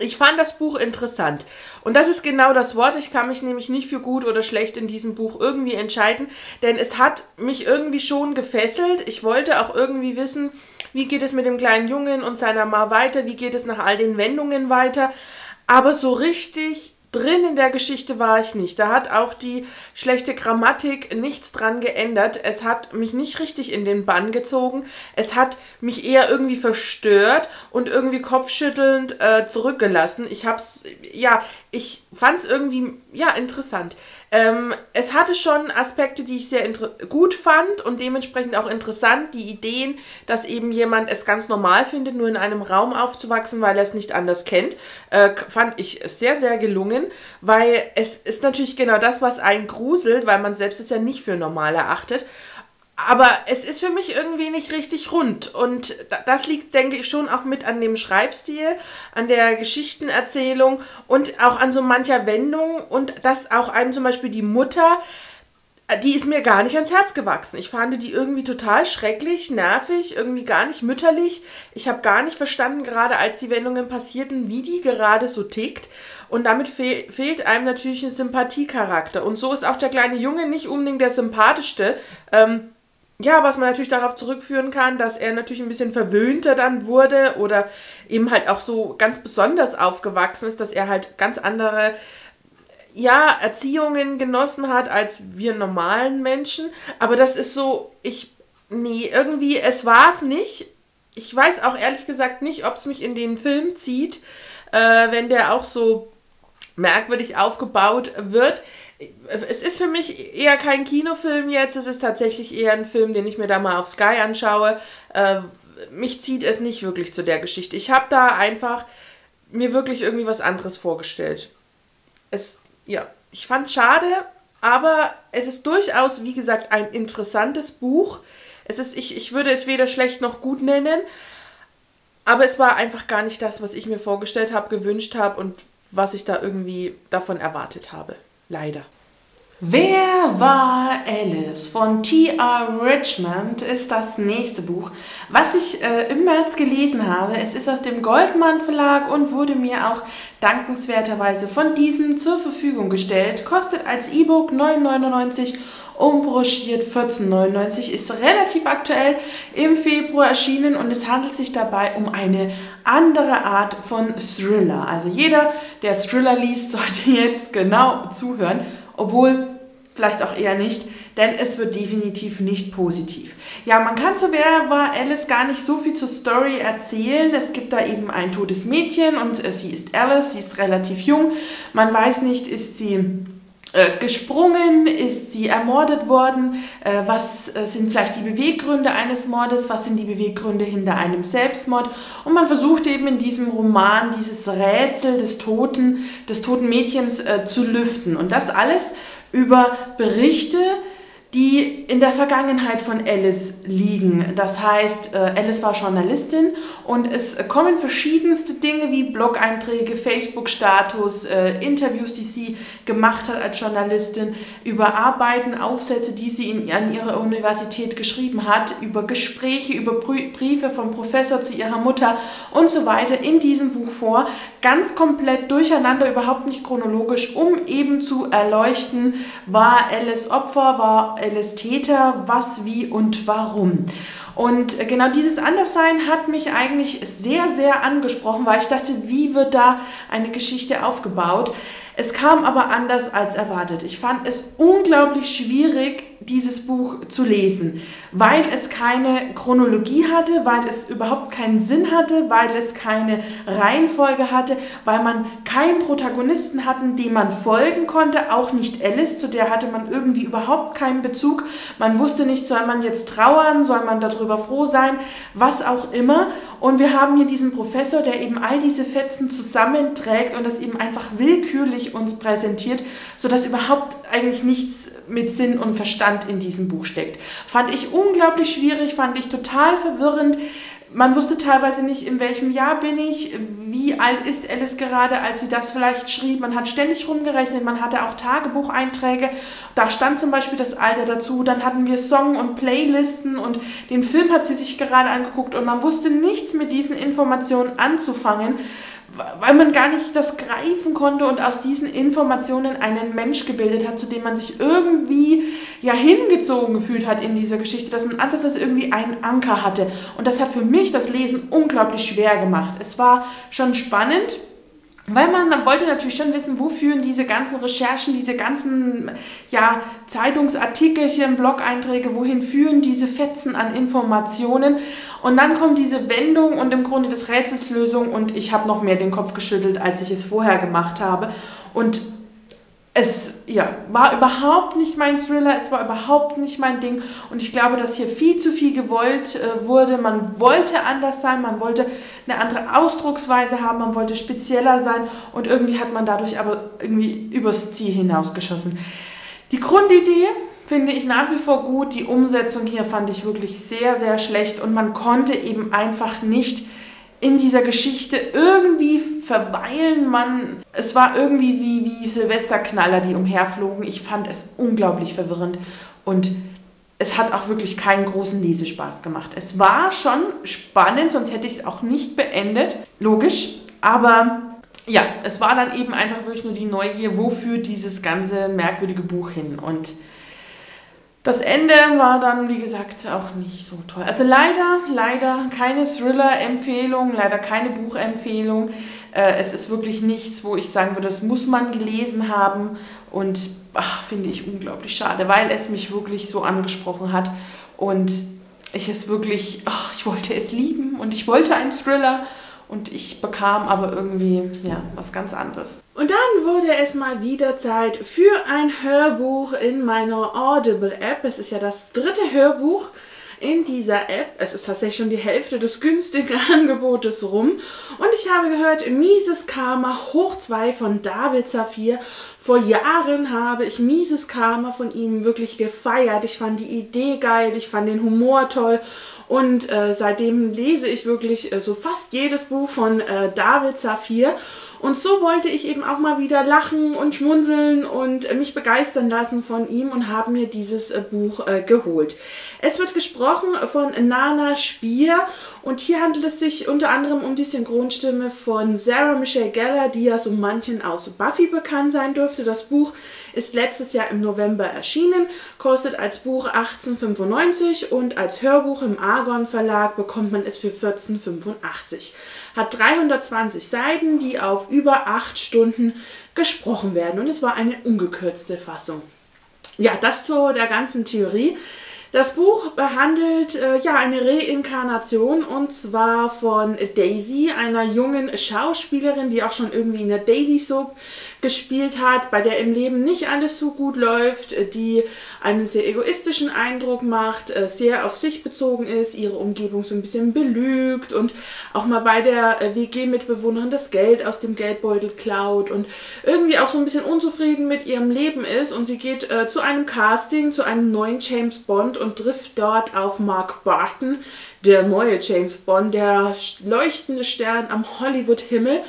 Ich fand das Buch interessant. Und das ist genau das Wort. Ich kann mich nämlich nicht für gut oder schlecht in diesem Buch irgendwie entscheiden, denn es hat mich irgendwie schon gefesselt. Ich wollte auch irgendwie wissen, wie geht es mit dem kleinen Jungen und seiner Ma weiter, wie geht es nach all den Wendungen weiter. Aber so richtig drin in der Geschichte war ich nicht. Da hat auch die schlechte Grammatik nichts dran geändert. Es hat mich nicht richtig in den Bann gezogen. Es hat mich eher irgendwie verstört und irgendwie kopfschüttelnd äh, zurückgelassen. Ich hab's, ja, ich fand's irgendwie, ja, interessant. Ähm, es hatte schon Aspekte, die ich sehr gut fand und dementsprechend auch interessant. Die Ideen, dass eben jemand es ganz normal findet, nur in einem Raum aufzuwachsen, weil er es nicht anders kennt, äh, fand ich sehr, sehr gelungen, weil es ist natürlich genau das, was einen gruselt, weil man selbst es ja nicht für normal erachtet. Aber es ist für mich irgendwie nicht richtig rund. Und das liegt, denke ich, schon auch mit an dem Schreibstil, an der Geschichtenerzählung und auch an so mancher Wendung. Und dass auch einem zum Beispiel die Mutter, die ist mir gar nicht ans Herz gewachsen. Ich fand die irgendwie total schrecklich, nervig, irgendwie gar nicht mütterlich. Ich habe gar nicht verstanden, gerade als die Wendungen passierten, wie die gerade so tickt. Und damit fe fehlt einem natürlich ein Sympathiecharakter. Und so ist auch der kleine Junge nicht unbedingt der sympathischste. Ähm, ja, was man natürlich darauf zurückführen kann, dass er natürlich ein bisschen verwöhnter dann wurde oder eben halt auch so ganz besonders aufgewachsen ist, dass er halt ganz andere ja, Erziehungen genossen hat als wir normalen Menschen. Aber das ist so, ich, nee, irgendwie, es war es nicht. Ich weiß auch ehrlich gesagt nicht, ob es mich in den Film zieht, äh, wenn der auch so merkwürdig aufgebaut wird es ist für mich eher kein Kinofilm jetzt, es ist tatsächlich eher ein Film, den ich mir da mal auf Sky anschaue. Äh, mich zieht es nicht wirklich zu der Geschichte. Ich habe da einfach mir wirklich irgendwie was anderes vorgestellt. Es, ja, ich fand es schade, aber es ist durchaus, wie gesagt, ein interessantes Buch. Es ist, ich, ich würde es weder schlecht noch gut nennen, aber es war einfach gar nicht das, was ich mir vorgestellt habe, gewünscht habe und was ich da irgendwie davon erwartet habe. Leider. Wer war Alice von T.R. Richmond ist das nächste Buch, was ich äh, im März gelesen habe. Es ist aus dem Goldmann Verlag und wurde mir auch dankenswerterweise von diesem zur Verfügung gestellt. Kostet als E-Book 9,99 umbroschiert 14,99, ist relativ aktuell im Februar erschienen und es handelt sich dabei um eine andere Art von Thriller. Also jeder, der Thriller liest, sollte jetzt genau zuhören, obwohl vielleicht auch eher nicht, denn es wird definitiv nicht positiv. Ja, man kann zu Wer war Alice gar nicht so viel zur Story erzählen. Es gibt da eben ein totes Mädchen und äh, sie ist Alice, sie ist relativ jung. Man weiß nicht, ist sie gesprungen? Ist sie ermordet worden? Äh, was äh, sind vielleicht die Beweggründe eines Mordes? Was sind die Beweggründe hinter einem Selbstmord? Und man versucht eben in diesem Roman dieses Rätsel des Toten, des toten Mädchens zu lüften. Und das alles über Berichte, die in der Vergangenheit von Alice liegen. Das heißt, äh, Alice war Journalistin und es kommen verschiedenste Dinge wie Blog-Einträge, Facebook-Status, äh, Interviews, die sie gemacht hat als Journalistin, über Arbeiten, Aufsätze, die sie an ihrer Universität geschrieben hat, über Gespräche, über Briefe vom Professor zu ihrer Mutter und so weiter in diesem Buch vor. Ganz komplett durcheinander, überhaupt nicht chronologisch, um eben zu erleuchten, war Alice Opfer, war Täter, was, wie und warum. Und genau dieses Anderssein hat mich eigentlich sehr, sehr angesprochen, weil ich dachte, wie wird da eine Geschichte aufgebaut? Es kam aber anders als erwartet. Ich fand es unglaublich schwierig, dieses Buch zu lesen, weil es keine Chronologie hatte, weil es überhaupt keinen Sinn hatte, weil es keine Reihenfolge hatte, weil man keinen Protagonisten hatten, dem man folgen konnte, auch nicht Alice, zu der hatte man irgendwie überhaupt keinen Bezug. Man wusste nicht, soll man jetzt trauern, soll man darüber froh sein, was auch immer. Und wir haben hier diesen Professor, der eben all diese Fetzen zusammenträgt und das eben einfach willkürlich uns präsentiert, sodass überhaupt eigentlich nichts mit Sinn und Verstand in diesem Buch steckt. Fand ich unglaublich schwierig, fand ich total verwirrend. Man wusste teilweise nicht, in welchem Jahr bin ich, wie alt ist Alice gerade, als sie das vielleicht schrieb. Man hat ständig rumgerechnet, man hatte auch Tagebucheinträge. Da stand zum Beispiel das Alter dazu. Dann hatten wir Song- und Playlisten und den Film hat sie sich gerade angeguckt und man wusste nichts mit diesen Informationen anzufangen weil man gar nicht das greifen konnte und aus diesen Informationen einen Mensch gebildet hat, zu dem man sich irgendwie ja hingezogen gefühlt hat in dieser Geschichte, dass man ansatzweise irgendwie einen Anker hatte. Und das hat für mich das Lesen unglaublich schwer gemacht. Es war schon spannend, Weil man wollte natürlich schon wissen, wo führen diese ganzen Recherchen, diese ganzen ja, Zeitungsartikelchen, Blog-Einträge, wohin führen diese Fetzen an Informationen. Und dann kommt diese Wendung und im Grunde des Rätsels Lösung und ich habe noch mehr den Kopf geschüttelt, als ich es vorher gemacht habe. Und es ja, war überhaupt nicht mein Thriller, es war überhaupt nicht mein Ding und ich glaube, dass hier viel zu viel gewollt äh, wurde. Man wollte anders sein, man wollte eine andere Ausdrucksweise haben, man wollte spezieller sein und irgendwie hat man dadurch aber irgendwie übers Ziel hinausgeschossen. Die Grundidee finde ich nach wie vor gut, die Umsetzung hier fand ich wirklich sehr, sehr schlecht und man konnte eben einfach nicht in dieser Geschichte irgendwie verweilen. Man, es war irgendwie wie, wie Silvesterknaller, die umherflogen. Ich fand es unglaublich verwirrend und es hat auch wirklich keinen großen Lesespaß gemacht. Es war schon spannend, sonst hätte ich es auch nicht beendet. Logisch. Aber ja, es war dann eben einfach wirklich nur die Neugier, wo führt dieses ganze merkwürdige Buch hin. Und das Ende war dann, wie gesagt, auch nicht so toll. Also leider, leider keine Thriller-Empfehlung, leider keine Buchempfehlung. Äh, es ist wirklich nichts, wo ich sagen würde, das muss man gelesen haben. Und finde ich unglaublich schade, weil es mich wirklich so angesprochen hat. Und ich es wirklich, ach, ich wollte es lieben und ich wollte einen Thriller und ich bekam aber irgendwie ja, was ganz anderes. Und dann wurde es mal wieder Zeit für ein Hörbuch in meiner Audible-App. Es ist ja das dritte Hörbuch in dieser App. Es ist tatsächlich schon die Hälfte des günstigen Angebotes rum. Und ich habe gehört, Mises Karma hoch 2 von David Zafir. Vor Jahren habe ich Mises Karma von ihm wirklich gefeiert. Ich fand die Idee geil, ich fand den Humor toll und äh, seitdem lese ich wirklich äh, so fast jedes Buch von äh, David Zafir. Und so wollte ich eben auch mal wieder lachen und schmunzeln und mich begeistern lassen von ihm und habe mir dieses äh, Buch äh, geholt. Es wird gesprochen von Nana Spier und hier handelt es sich unter anderem um die Synchronstimme von Sarah Michelle Geller, die ja so manchen aus Buffy bekannt sein dürfte. Das Buch ist letztes Jahr im November erschienen, kostet als Buch 18,95 und als Hörbuch im Argon Verlag bekommt man es für 14,85. Hat 320 Seiten, die auf über 8 Stunden gesprochen werden und es war eine ungekürzte Fassung. Ja, das zu der ganzen Theorie. Das Buch behandelt äh, ja eine Reinkarnation und zwar von Daisy, einer jungen Schauspielerin, die auch schon irgendwie in der Daily Soap gespielt hat, bei der im Leben nicht alles so gut läuft, die einen sehr egoistischen Eindruck macht, äh, sehr auf sich bezogen ist, ihre Umgebung so ein bisschen belügt und auch mal bei der äh, WG-Mitbewohnerin das Geld aus dem Geldbeutel klaut und irgendwie auch so ein bisschen unzufrieden mit ihrem Leben ist und sie geht äh, zu einem Casting, zu einem neuen James Bond und trifft dort auf Mark Barton, der neue James Bond, der leuchtende Stern am Hollywood-Himmel.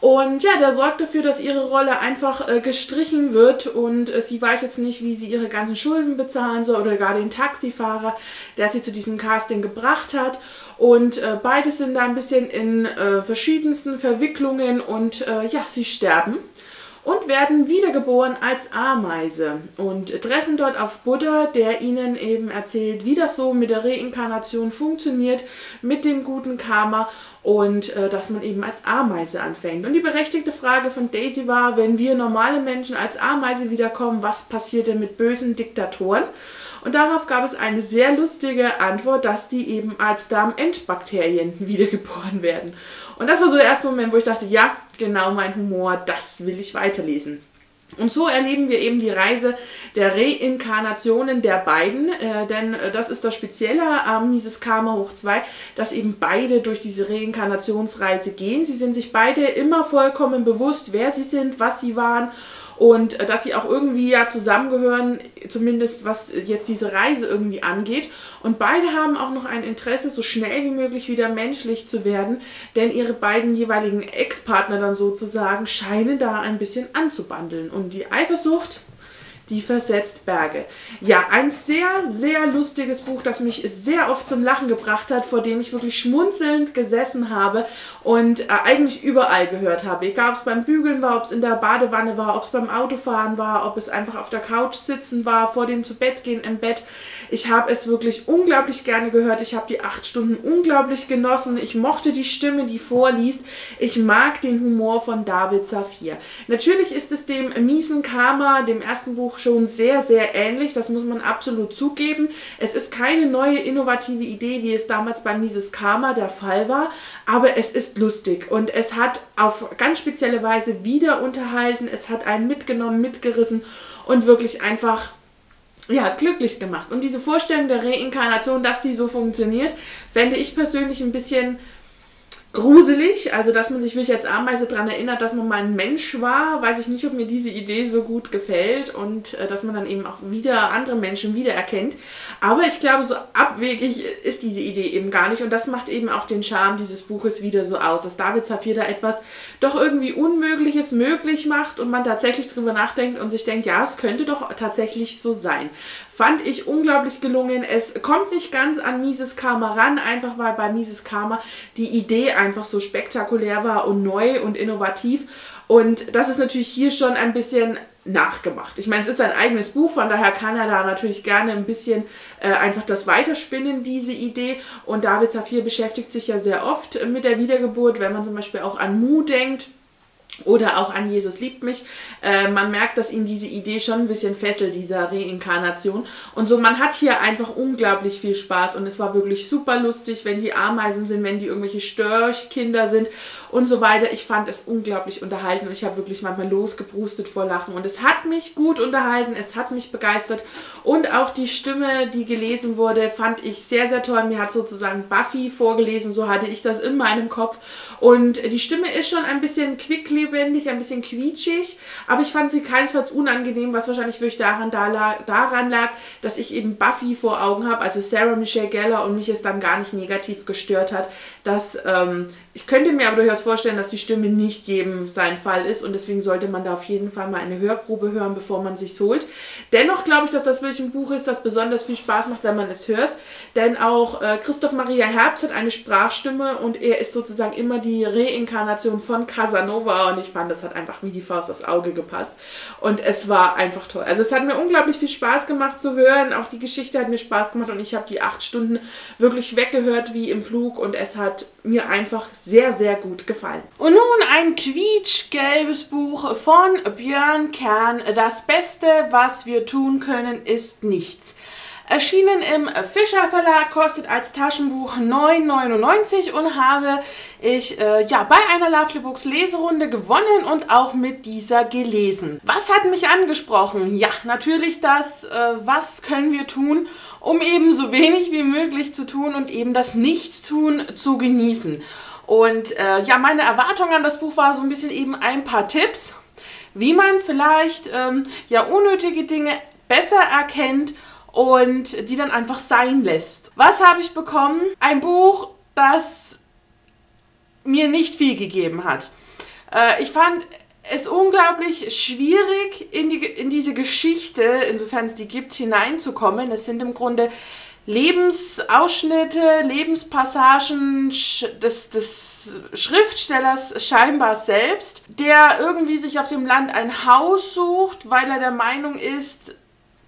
Und ja, der sorgt dafür, dass ihre Rolle einfach äh, gestrichen wird und äh, sie weiß jetzt nicht, wie sie ihre ganzen Schulden bezahlen soll oder gar den Taxifahrer, der sie zu diesem Casting gebracht hat. Und äh, beide sind da ein bisschen in äh, verschiedensten Verwicklungen und äh, ja, sie sterben und werden wiedergeboren als Ameise und treffen dort auf Buddha, der ihnen eben erzählt, wie das so mit der Reinkarnation funktioniert, mit dem guten Karma und äh, dass man eben als Ameise anfängt. Und die berechtigte Frage von Daisy war, wenn wir normale Menschen als Ameise wiederkommen, was passiert denn mit bösen Diktatoren? Und darauf gab es eine sehr lustige Antwort, dass die eben als Darm-Endbakterien wiedergeboren werden. Und das war so der erste Moment, wo ich dachte, ja, genau mein Humor, das will ich weiterlesen. Und so erleben wir eben die Reise der Reinkarnationen der beiden, äh, denn äh, das ist das Spezielle am Mises Karma hoch 2, dass eben beide durch diese Reinkarnationsreise gehen. Sie sind sich beide immer vollkommen bewusst, wer sie sind, was sie waren und äh, dass sie auch irgendwie ja zusammengehören, zumindest was jetzt diese Reise irgendwie angeht. Und beide haben auch noch ein Interesse, so schnell wie möglich wieder menschlich zu werden, denn ihre beiden jeweiligen Ex-Partner dann sozusagen scheinen da ein bisschen anzubandeln. Und die Eifersucht, die versetzt Berge. Ja, ein sehr, sehr lustiges Buch, das mich sehr oft zum Lachen gebracht hat, vor dem ich wirklich schmunzelnd gesessen habe und äh, eigentlich überall gehört habe. Egal, ob es beim Bügeln war, ob es in der Badewanne war, ob es beim Autofahren war, ob es einfach auf der Couch sitzen war, vor dem zu Bett gehen im Bett. Ich habe es wirklich unglaublich gerne gehört. Ich habe die acht Stunden unglaublich genossen. Ich mochte die Stimme, die vorliest. Ich mag den Humor von David Safir. Natürlich ist es dem miesen Karma, dem ersten Buch, schon sehr, sehr ähnlich. Das muss man absolut zugeben. Es ist keine neue innovative Idee, wie es damals bei Mises Karma der Fall war, aber es ist lustig und es hat auf ganz spezielle Weise wieder unterhalten. Es hat einen mitgenommen, mitgerissen und wirklich einfach ja, glücklich gemacht. Und diese Vorstellung der Reinkarnation, dass die so funktioniert, fände ich persönlich ein bisschen gruselig, also dass man sich wirklich als Ameise daran erinnert, dass man mal ein Mensch war, weiß ich nicht, ob mir diese Idee so gut gefällt und äh, dass man dann eben auch wieder andere Menschen wiedererkennt. Aber ich glaube, so abwegig ist diese Idee eben gar nicht und das macht eben auch den Charme dieses Buches wieder so aus, dass David Zafir da etwas doch irgendwie Unmögliches möglich macht und man tatsächlich drüber nachdenkt und sich denkt, ja, es könnte doch tatsächlich so sein. Fand ich unglaublich gelungen. Es kommt nicht ganz an Mises Karma ran, einfach weil bei Mises Karma die Idee einfach so spektakulär war und neu und innovativ. Und das ist natürlich hier schon ein bisschen nachgemacht. Ich meine, es ist sein eigenes Buch, von daher kann er da natürlich gerne ein bisschen äh, einfach das weiterspinnen, diese Idee. Und David Safir beschäftigt sich ja sehr oft mit der Wiedergeburt, wenn man zum Beispiel auch an Mu denkt oder auch an Jesus liebt mich. Äh, man merkt, dass ihn diese Idee schon ein bisschen fesselt, dieser Reinkarnation. Und so, man hat hier einfach unglaublich viel Spaß und es war wirklich super lustig, wenn die Ameisen sind, wenn die irgendwelche Störchkinder sind und so weiter. Ich fand es unglaublich unterhalten und ich habe wirklich manchmal losgebrustet vor Lachen. Und es hat mich gut unterhalten, es hat mich begeistert und auch die Stimme, die gelesen wurde, fand ich sehr, sehr toll. Mir hat sozusagen Buffy vorgelesen, so hatte ich das in meinem Kopf. Und die Stimme ist schon ein bisschen quickly unlebendig, ein bisschen quietschig, aber ich fand sie keinesfalls unangenehm, was wahrscheinlich wirklich daran, daran lag, dass ich eben Buffy vor Augen habe, also Sarah Michelle Geller und mich es dann gar nicht negativ gestört hat, dass ähm, ich könnte mir aber durchaus vorstellen, dass die Stimme nicht jedem sein Fall ist und deswegen sollte man da auf jeden Fall mal eine Hörprobe hören, bevor man sich holt. Dennoch glaube ich, dass das wirklich ein Buch ist, das besonders viel Spaß macht, wenn man es hört, denn auch äh, Christoph Maria Herbst hat eine Sprachstimme und er ist sozusagen immer die Reinkarnation von Casanova und ich fand, das hat einfach wie die Faust aufs Auge gepasst und es war einfach toll. Also es hat mir unglaublich viel Spaß gemacht zu hören, auch die Geschichte hat mir Spaß gemacht und ich habe die acht Stunden wirklich weggehört wie im Flug und es hat mir einfach sehr, sehr gut gefallen. Und nun ein quietschgelbes Buch von Björn Kern. Das Beste, was wir tun können, ist nichts. Erschienen im Fischer Verlag, kostet als Taschenbuch 9,99 und habe ich äh, ja bei einer Lovely Books Leserunde gewonnen und auch mit dieser gelesen. Was hat mich angesprochen? Ja, natürlich das, äh, was können wir tun, um eben so wenig wie möglich zu tun und eben das Nichtstun zu genießen. Und äh, ja, meine Erwartung an das Buch war so ein bisschen eben ein paar Tipps, wie man vielleicht ähm, ja unnötige Dinge besser erkennt und die dann einfach sein lässt. Was habe ich bekommen? Ein Buch, das mir nicht viel gegeben hat. Äh, ich fand es unglaublich schwierig, in, die, in diese Geschichte, insofern es die gibt, hineinzukommen. Es sind im Grunde Lebensausschnitte, Lebenspassagen des, des Schriftstellers scheinbar selbst, der irgendwie sich auf dem Land ein Haus sucht, weil er der Meinung ist,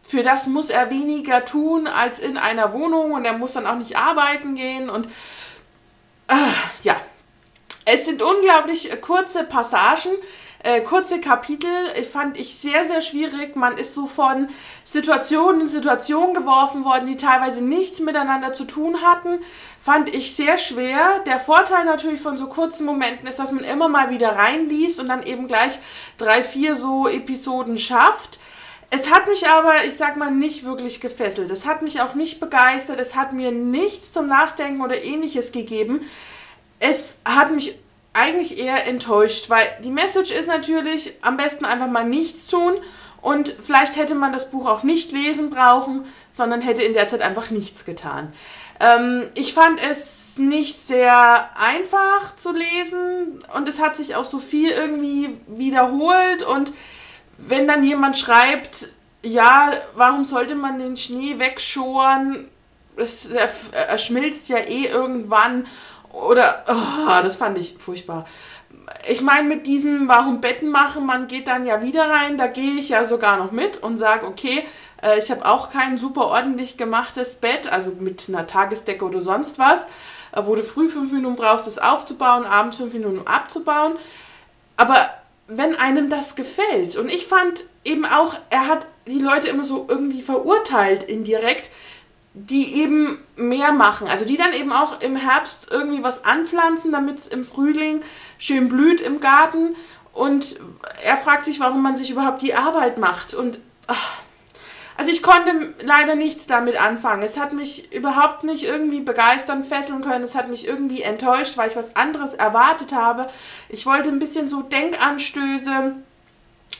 für das muss er weniger tun als in einer Wohnung und er muss dann auch nicht arbeiten gehen und äh, ja, es sind unglaublich kurze Passagen, äh, kurze Kapitel fand ich sehr, sehr schwierig. Man ist so von Situation in Situation geworfen worden, die teilweise nichts miteinander zu tun hatten. Fand ich sehr schwer. Der Vorteil natürlich von so kurzen Momenten ist, dass man immer mal wieder reinliest und dann eben gleich drei, vier so Episoden schafft. Es hat mich aber, ich sag mal, nicht wirklich gefesselt. Es hat mich auch nicht begeistert. Es hat mir nichts zum Nachdenken oder ähnliches gegeben. Es hat mich eigentlich eher enttäuscht, weil die Message ist natürlich, am besten einfach mal nichts tun und vielleicht hätte man das Buch auch nicht lesen brauchen, sondern hätte in der Zeit einfach nichts getan. Ähm, ich fand es nicht sehr einfach zu lesen und es hat sich auch so viel irgendwie wiederholt und wenn dann jemand schreibt, ja, warum sollte man den Schnee wegschoren? Es, er, er schmilzt ja eh irgendwann. Oder, oh, das fand ich furchtbar. Ich meine, mit diesem, warum Betten machen, man geht dann ja wieder rein, da gehe ich ja sogar noch mit und sage, okay, äh, ich habe auch kein super ordentlich gemachtes Bett, also mit einer Tagesdecke oder sonst was, äh, wo du früh fünf Minuten brauchst, das aufzubauen, abends fünf Minuten um abzubauen. Aber wenn einem das gefällt, und ich fand eben auch, er hat die Leute immer so irgendwie verurteilt indirekt, die eben mehr machen. Also die dann eben auch im Herbst irgendwie was anpflanzen, damit es im Frühling schön blüht im Garten. Und er fragt sich, warum man sich überhaupt die Arbeit macht. Und ach, also ich konnte leider nichts damit anfangen. Es hat mich überhaupt nicht irgendwie begeistern, fesseln können. Es hat mich irgendwie enttäuscht, weil ich was anderes erwartet habe. Ich wollte ein bisschen so Denkanstöße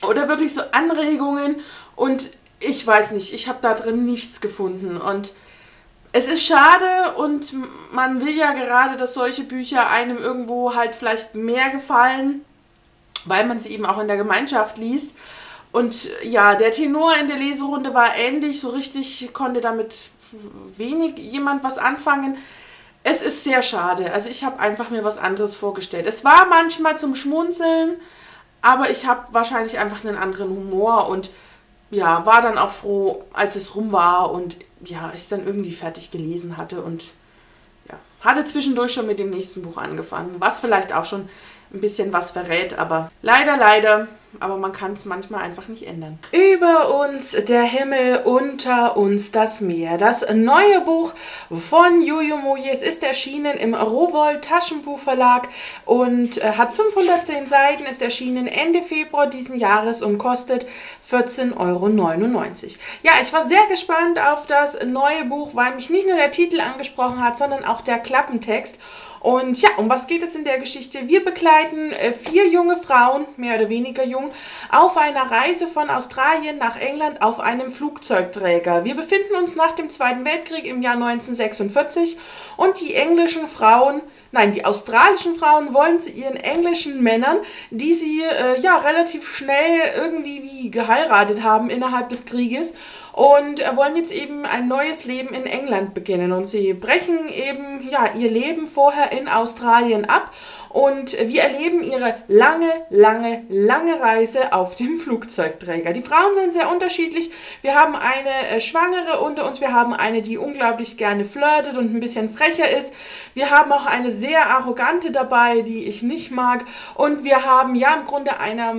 oder wirklich so Anregungen und ich weiß nicht, ich habe da drin nichts gefunden und es ist schade und man will ja gerade, dass solche Bücher einem irgendwo halt vielleicht mehr gefallen, weil man sie eben auch in der Gemeinschaft liest. Und ja, der Tenor in der Leserunde war ähnlich, so richtig konnte damit wenig jemand was anfangen. Es ist sehr schade. Also ich habe einfach mir was anderes vorgestellt. Es war manchmal zum Schmunzeln, aber ich habe wahrscheinlich einfach einen anderen Humor und ja, war dann auch froh, als es rum war und ja, ich es dann irgendwie fertig gelesen hatte und ja, hatte zwischendurch schon mit dem nächsten Buch angefangen, was vielleicht auch schon ein bisschen was verrät, aber leider, leider aber man kann es manchmal einfach nicht ändern. Über uns der Himmel, unter uns das Meer. Das neue Buch von Jojo Moyes ist erschienen im Rowold Taschenbuchverlag und äh, hat 510 Seiten, ist erschienen Ende Februar diesen Jahres und kostet 14,99 Euro. Ja, ich war sehr gespannt auf das neue Buch, weil mich nicht nur der Titel angesprochen hat, sondern auch der Klappentext. Und ja, um was geht es in der Geschichte? Wir begleiten äh, vier junge Frauen, mehr oder weniger jung, auf einer Reise von Australien nach England auf einem Flugzeugträger. Wir befinden uns nach dem Zweiten Weltkrieg im Jahr 1946 und die englischen Frauen Nein, die australischen Frauen wollen zu ihren englischen Männern, die sie äh, ja relativ schnell irgendwie wie geheiratet haben innerhalb des Krieges und äh, wollen jetzt eben ein neues Leben in England beginnen und sie brechen eben ja ihr Leben vorher in Australien ab und wir erleben ihre lange, lange, lange Reise auf dem Flugzeugträger. Die Frauen sind sehr unterschiedlich. Wir haben eine äh, Schwangere unter uns, wir haben eine, die unglaublich gerne flirtet und ein bisschen frecher ist. Wir haben auch eine sehr arrogante dabei, die ich nicht mag. Und wir haben ja im Grunde einer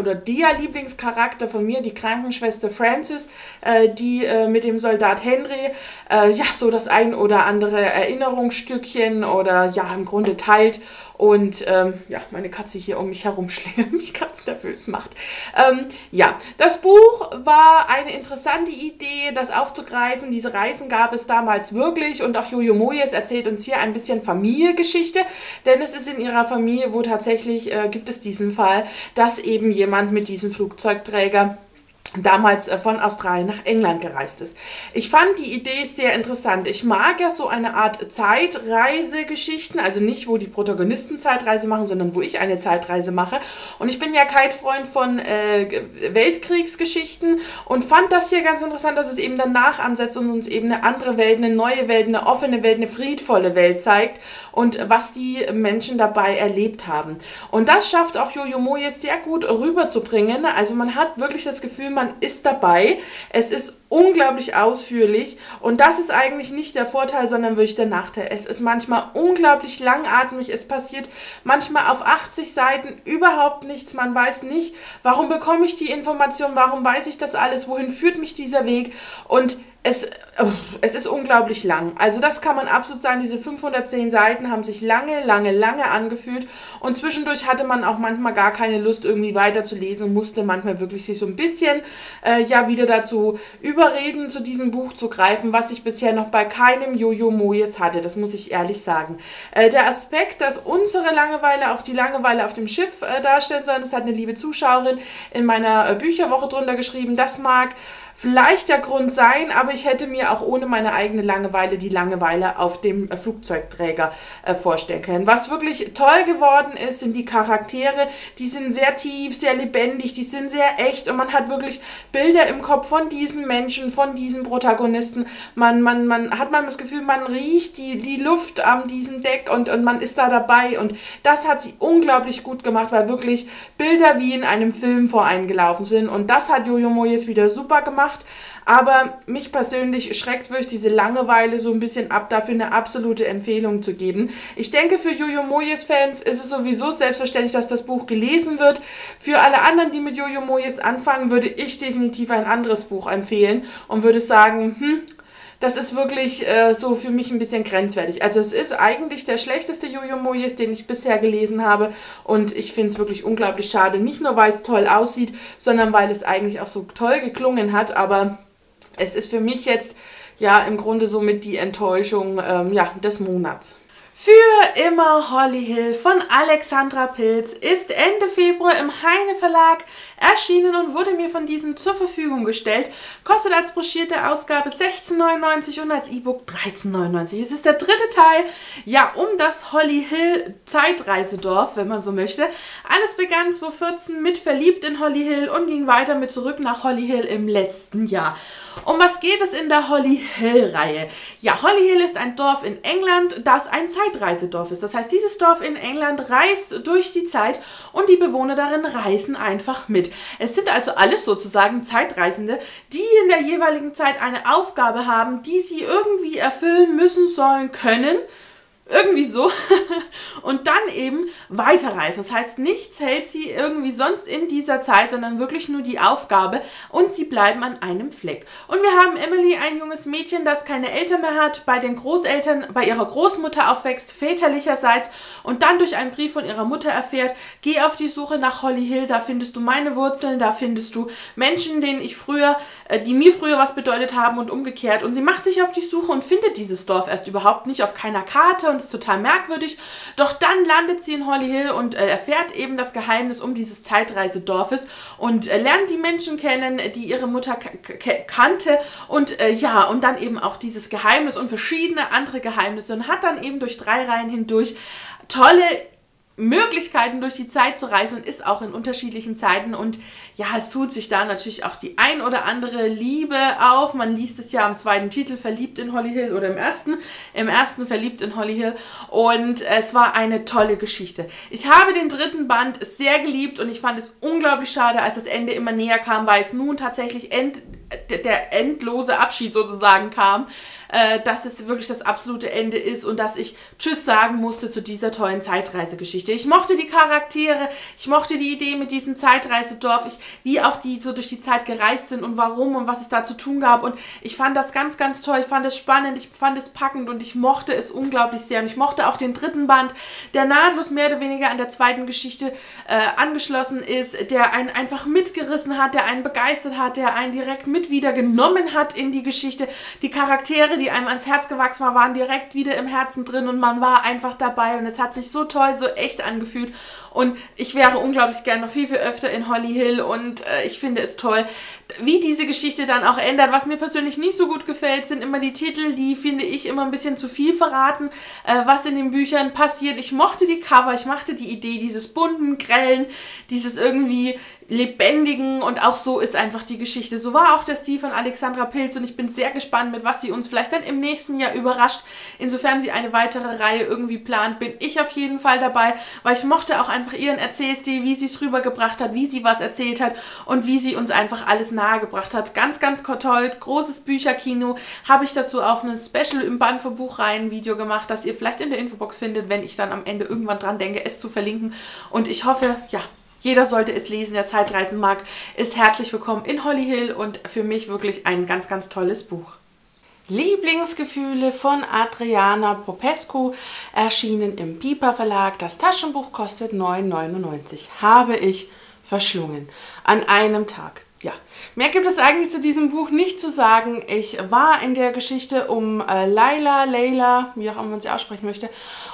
oder der Lieblingscharakter von mir, die Krankenschwester Frances, äh, die äh, mit dem Soldat Henry äh, ja so das ein oder andere Erinnerungsstückchen oder ja im Grunde teilt und ähm, ja, meine Katze hier um mich herum schlängelt, mich ganz nervös macht. Ähm, ja, das Buch war eine interessante Idee, das aufzugreifen. Diese Reisen gab es damals wirklich und auch Jojo Moyes erzählt uns hier ein bisschen Familiengeschichte, denn es ist in ihrer Familie, wo tatsächlich äh, gibt es diesen Fall, dass eben jemand mit diesem Flugzeugträger damals äh, von Australien nach England gereist ist. Ich fand die Idee sehr interessant. Ich mag ja so eine Art Zeitreisegeschichten, also nicht, wo die Protagonisten Zeitreise machen, sondern wo ich eine Zeitreise mache. Und ich bin ja kein Freund von äh, Weltkriegsgeschichten und fand das hier ganz interessant, dass es eben danach ansetzt und uns eben eine andere Welt, eine neue Welt, eine offene Welt, eine friedvolle Welt zeigt und was die Menschen dabei erlebt haben. Und das schafft auch Jojo Moyes sehr gut rüberzubringen. Also man hat wirklich das Gefühl, man man ist dabei. Es ist unglaublich ausführlich und das ist eigentlich nicht der Vorteil, sondern wirklich der Nachteil. Es ist manchmal unglaublich langatmig. Es passiert manchmal auf 80 Seiten überhaupt nichts. Man weiß nicht, warum bekomme ich die Information, warum weiß ich das alles, wohin führt mich dieser Weg und es, es ist unglaublich lang. Also das kann man absolut sagen. Diese 510 Seiten haben sich lange, lange, lange angefühlt. Und zwischendurch hatte man auch manchmal gar keine Lust, irgendwie weiterzulesen und musste manchmal wirklich sich so ein bisschen äh, ja wieder dazu überreden, zu diesem Buch zu greifen, was ich bisher noch bei keinem Jojo Moyes hatte. Das muss ich ehrlich sagen. Äh, der Aspekt, dass unsere Langeweile auch die Langeweile auf dem Schiff äh, darstellen soll, das hat eine liebe Zuschauerin in meiner äh, Bücherwoche drunter geschrieben. Das mag vielleicht der Grund sein, aber ich hätte mir auch ohne meine eigene Langeweile die Langeweile auf dem äh, Flugzeugträger äh, vorstellen können. Was wirklich toll geworden ist, sind die Charaktere. Die sind sehr tief, sehr lebendig, die sind sehr echt und man hat wirklich Bilder im Kopf von diesen Menschen, von diesen Protagonisten. Man, man, man hat man das Gefühl, man riecht die, die Luft an diesem Deck und, und man ist da dabei. Und das hat sie unglaublich gut gemacht, weil wirklich Bilder wie in einem Film vor einen gelaufen sind. Und das hat Jojo Moyes wieder super gemacht. Aber mich persönlich schreckt wirklich diese Langeweile so ein bisschen ab, dafür eine absolute Empfehlung zu geben. Ich denke, für Jojo Moyes Fans ist es sowieso selbstverständlich, dass das Buch gelesen wird. Für alle anderen, die mit Jojo Moyes anfangen, würde ich definitiv ein anderes Buch empfehlen und würde sagen, hm, das ist wirklich äh, so für mich ein bisschen grenzwertig. Also es ist eigentlich der schlechteste Jojo Moyes, den ich bisher gelesen habe und ich finde es wirklich unglaublich schade. Nicht nur, weil es toll aussieht, sondern weil es eigentlich auch so toll geklungen hat, aber es ist für mich jetzt ja im Grunde somit die Enttäuschung ähm, ja, des Monats. Für immer Holly Hill von Alexandra Pilz ist Ende Februar im Heine Verlag erschienen und wurde mir von diesem zur Verfügung gestellt. Kostet als broschierte Ausgabe 16,99 und als E-Book 13,99. Es ist der dritte Teil, ja, um das Holly Hill Zeitreisedorf, wenn man so möchte. Alles begann 2014 mit Verliebt in Holly Hill und ging weiter mit Zurück nach Holly Hill im letzten Jahr. Um was geht es in der Holly Hill-Reihe? Ja, Holly Hill ist ein Dorf in England, das ein Zeitreisedorf ist. Das heißt, dieses Dorf in England reist durch die Zeit und die Bewohner darin reisen einfach mit. Es sind also alles sozusagen Zeitreisende, die in der jeweiligen Zeit eine Aufgabe haben, die sie irgendwie erfüllen müssen, sollen, können irgendwie so. und dann eben weiterreisen. Das heißt, nichts hält sie irgendwie sonst in dieser Zeit, sondern wirklich nur die Aufgabe und sie bleiben an einem Fleck. Und wir haben Emily, ein junges Mädchen, das keine Eltern mehr hat, bei den Großeltern, bei ihrer Großmutter aufwächst, väterlicherseits und dann durch einen Brief von ihrer Mutter erfährt, geh auf die Suche nach Holly Hill, da findest du meine Wurzeln, da findest du Menschen, denen ich früher, äh, die mir früher was bedeutet haben und umgekehrt. Und sie macht sich auf die Suche und findet dieses Dorf erst überhaupt nicht auf keiner Karte und ist total merkwürdig. Doch dann landet sie in Holly Hill und äh, erfährt eben das Geheimnis um dieses Zeitreisedorfes und äh, lernt die Menschen kennen, die ihre Mutter kannte und äh, ja, und dann eben auch dieses Geheimnis und verschiedene andere Geheimnisse und hat dann eben durch drei Reihen hindurch tolle Möglichkeiten durch die Zeit zu reisen und ist auch in unterschiedlichen Zeiten und ja, es tut sich da natürlich auch die ein oder andere Liebe auf. Man liest es ja am zweiten Titel Verliebt in Holly Hill oder im ersten, im ersten Verliebt in Holly Hill und es war eine tolle Geschichte. Ich habe den dritten Band sehr geliebt und ich fand es unglaublich schade, als das Ende immer näher kam, weil es nun tatsächlich end, der endlose Abschied sozusagen kam äh, dass es wirklich das absolute Ende ist und dass ich Tschüss sagen musste zu dieser tollen Zeitreisegeschichte. Ich mochte die Charaktere, ich mochte die Idee mit diesem Zeitreisedorf, ich, wie auch die so durch die Zeit gereist sind und warum und was es da zu tun gab. Und ich fand das ganz, ganz toll. Ich fand es spannend, ich fand es packend und ich mochte es unglaublich sehr. Und ich mochte auch den dritten Band, der nahtlos mehr oder weniger an der zweiten Geschichte äh, angeschlossen ist, der einen einfach mitgerissen hat, der einen begeistert hat, der einen direkt mit wieder genommen hat in die Geschichte. Die Charaktere, die die einem ans Herz gewachsen waren, waren direkt wieder im Herzen drin und man war einfach dabei und es hat sich so toll, so echt angefühlt und ich wäre unglaublich gern noch viel, viel öfter in Holly Hill und äh, ich finde es toll, wie diese Geschichte dann auch ändert. Was mir persönlich nicht so gut gefällt, sind immer die Titel, die finde ich immer ein bisschen zu viel verraten, äh, was in den Büchern passiert. Ich mochte die Cover, ich mochte die Idee dieses bunten, grellen, dieses irgendwie lebendigen und auch so ist einfach die Geschichte. So war auch der Stil von Alexandra Pilz und ich bin sehr gespannt, mit was sie uns vielleicht dann im nächsten Jahr überrascht. Insofern sie eine weitere Reihe irgendwie plant, bin ich auf jeden Fall dabei, weil ich mochte auch einfach ihren Erzählstil, wie sie es rübergebracht hat, wie sie was erzählt hat und wie sie uns einfach alles nahegebracht hat. Ganz, ganz toll, großes Bücherkino. Habe ich dazu auch ein Special im Band für Buchreihen Video gemacht, das ihr vielleicht in der Infobox findet, wenn ich dann am Ende irgendwann dran denke, es zu verlinken. Und ich hoffe, ja, jeder sollte es lesen, der Zeitreisen mag, ist herzlich willkommen in Holly Hill und für mich wirklich ein ganz, ganz tolles Buch. Lieblingsgefühle von Adriana Popescu, erschienen im Piper Verlag. Das Taschenbuch kostet 9,99. Habe ich verschlungen. An einem Tag. Ja, mehr gibt es eigentlich zu diesem Buch nicht zu sagen. Ich war in der Geschichte um äh, Laila, Leila, wie auch immer man sie aussprechen möchte,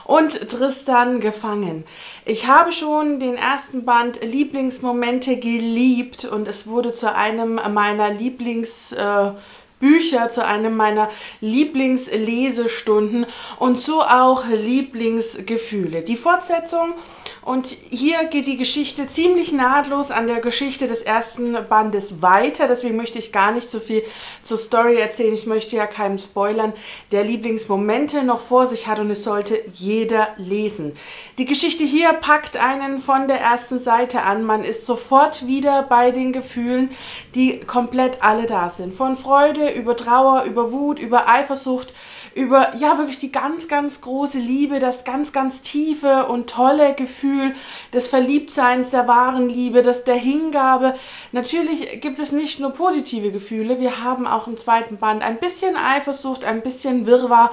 und Tristan gefangen. Ich habe schon den ersten Band Lieblingsmomente geliebt und es wurde zu einem meiner Lieblings... Äh, Bücher zu einem meiner Lieblingslesestunden und so auch Lieblingsgefühle. Die Fortsetzung und hier geht die Geschichte ziemlich nahtlos an der Geschichte des ersten Bandes weiter. Deswegen möchte ich gar nicht so viel zur Story erzählen. Ich möchte ja keinem spoilern, der Lieblingsmomente noch vor sich hat und es sollte jeder lesen. Die Geschichte hier packt einen von der ersten Seite an. Man ist sofort wieder bei den Gefühlen, die komplett alle da sind. Von Freude über Trauer, über Wut, über Eifersucht, über ja wirklich die ganz, ganz große Liebe, das ganz, ganz tiefe und tolle Gefühl des Verliebtseins, der wahren Liebe, das der Hingabe. Natürlich gibt es nicht nur positive Gefühle, wir haben auch im zweiten Band ein bisschen Eifersucht, ein bisschen Wirrwarr,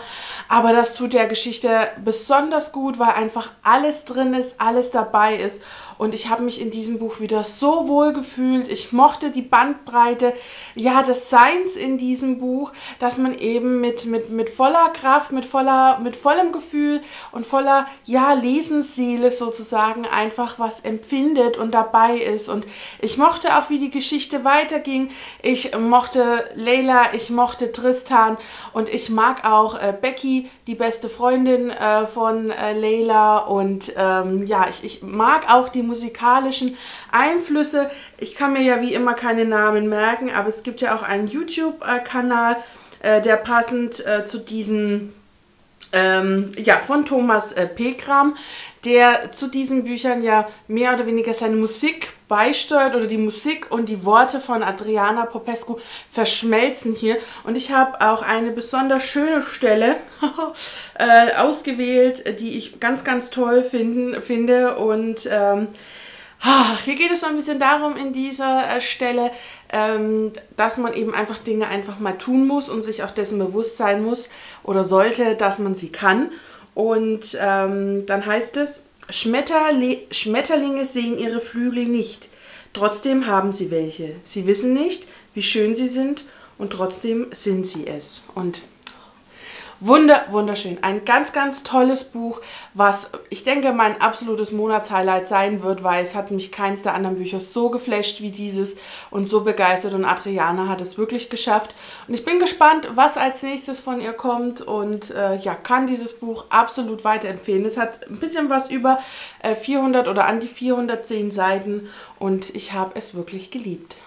aber das tut der Geschichte besonders gut, weil einfach alles drin ist, alles dabei ist und ich habe mich in diesem Buch wieder so wohl gefühlt. Ich mochte die Bandbreite, ja, des Seins in diesem Buch, dass man eben mit, mit, mit voller Kraft, mit, voller, mit vollem Gefühl und voller, ja, Lesensseele sozusagen einfach was empfindet und dabei ist. Und ich mochte auch, wie die Geschichte weiterging. Ich mochte Leila, ich mochte Tristan und ich mag auch äh, Becky, die beste Freundin äh, von äh, Leila. Und ähm, ja, ich, ich mag auch die musikalischen Einflüsse. Ich kann mir ja wie immer keine Namen merken, aber es gibt ja auch einen YouTube-Kanal, äh, der passend äh, zu diesen, ähm, ja, von Thomas äh, Pekram, der zu diesen Büchern ja mehr oder weniger seine Musik beisteuert oder die Musik und die Worte von Adriana Popescu verschmelzen hier. Und ich habe auch eine besonders schöne Stelle äh, ausgewählt, die ich ganz, ganz toll finden, finde. Und ähm, hier geht es so ein bisschen darum in dieser äh, Stelle, ähm, dass man eben einfach Dinge einfach mal tun muss und sich auch dessen bewusst sein muss oder sollte, dass man sie kann. Und ähm, dann heißt es, Schmetterle Schmetterlinge sehen ihre Flügel nicht. Trotzdem haben sie welche. Sie wissen nicht, wie schön sie sind und trotzdem sind sie es. Und Wunder, wunderschön. Ein ganz, ganz tolles Buch, was ich denke mein absolutes Monatshighlight sein wird, weil es hat mich keins der anderen Bücher so geflasht wie dieses und so begeistert und Adriana hat es wirklich geschafft. Und ich bin gespannt, was als nächstes von ihr kommt und äh, ja, kann dieses Buch absolut weiterempfehlen. Es hat ein bisschen was über äh, 400 oder an die 410 Seiten und ich habe es wirklich geliebt.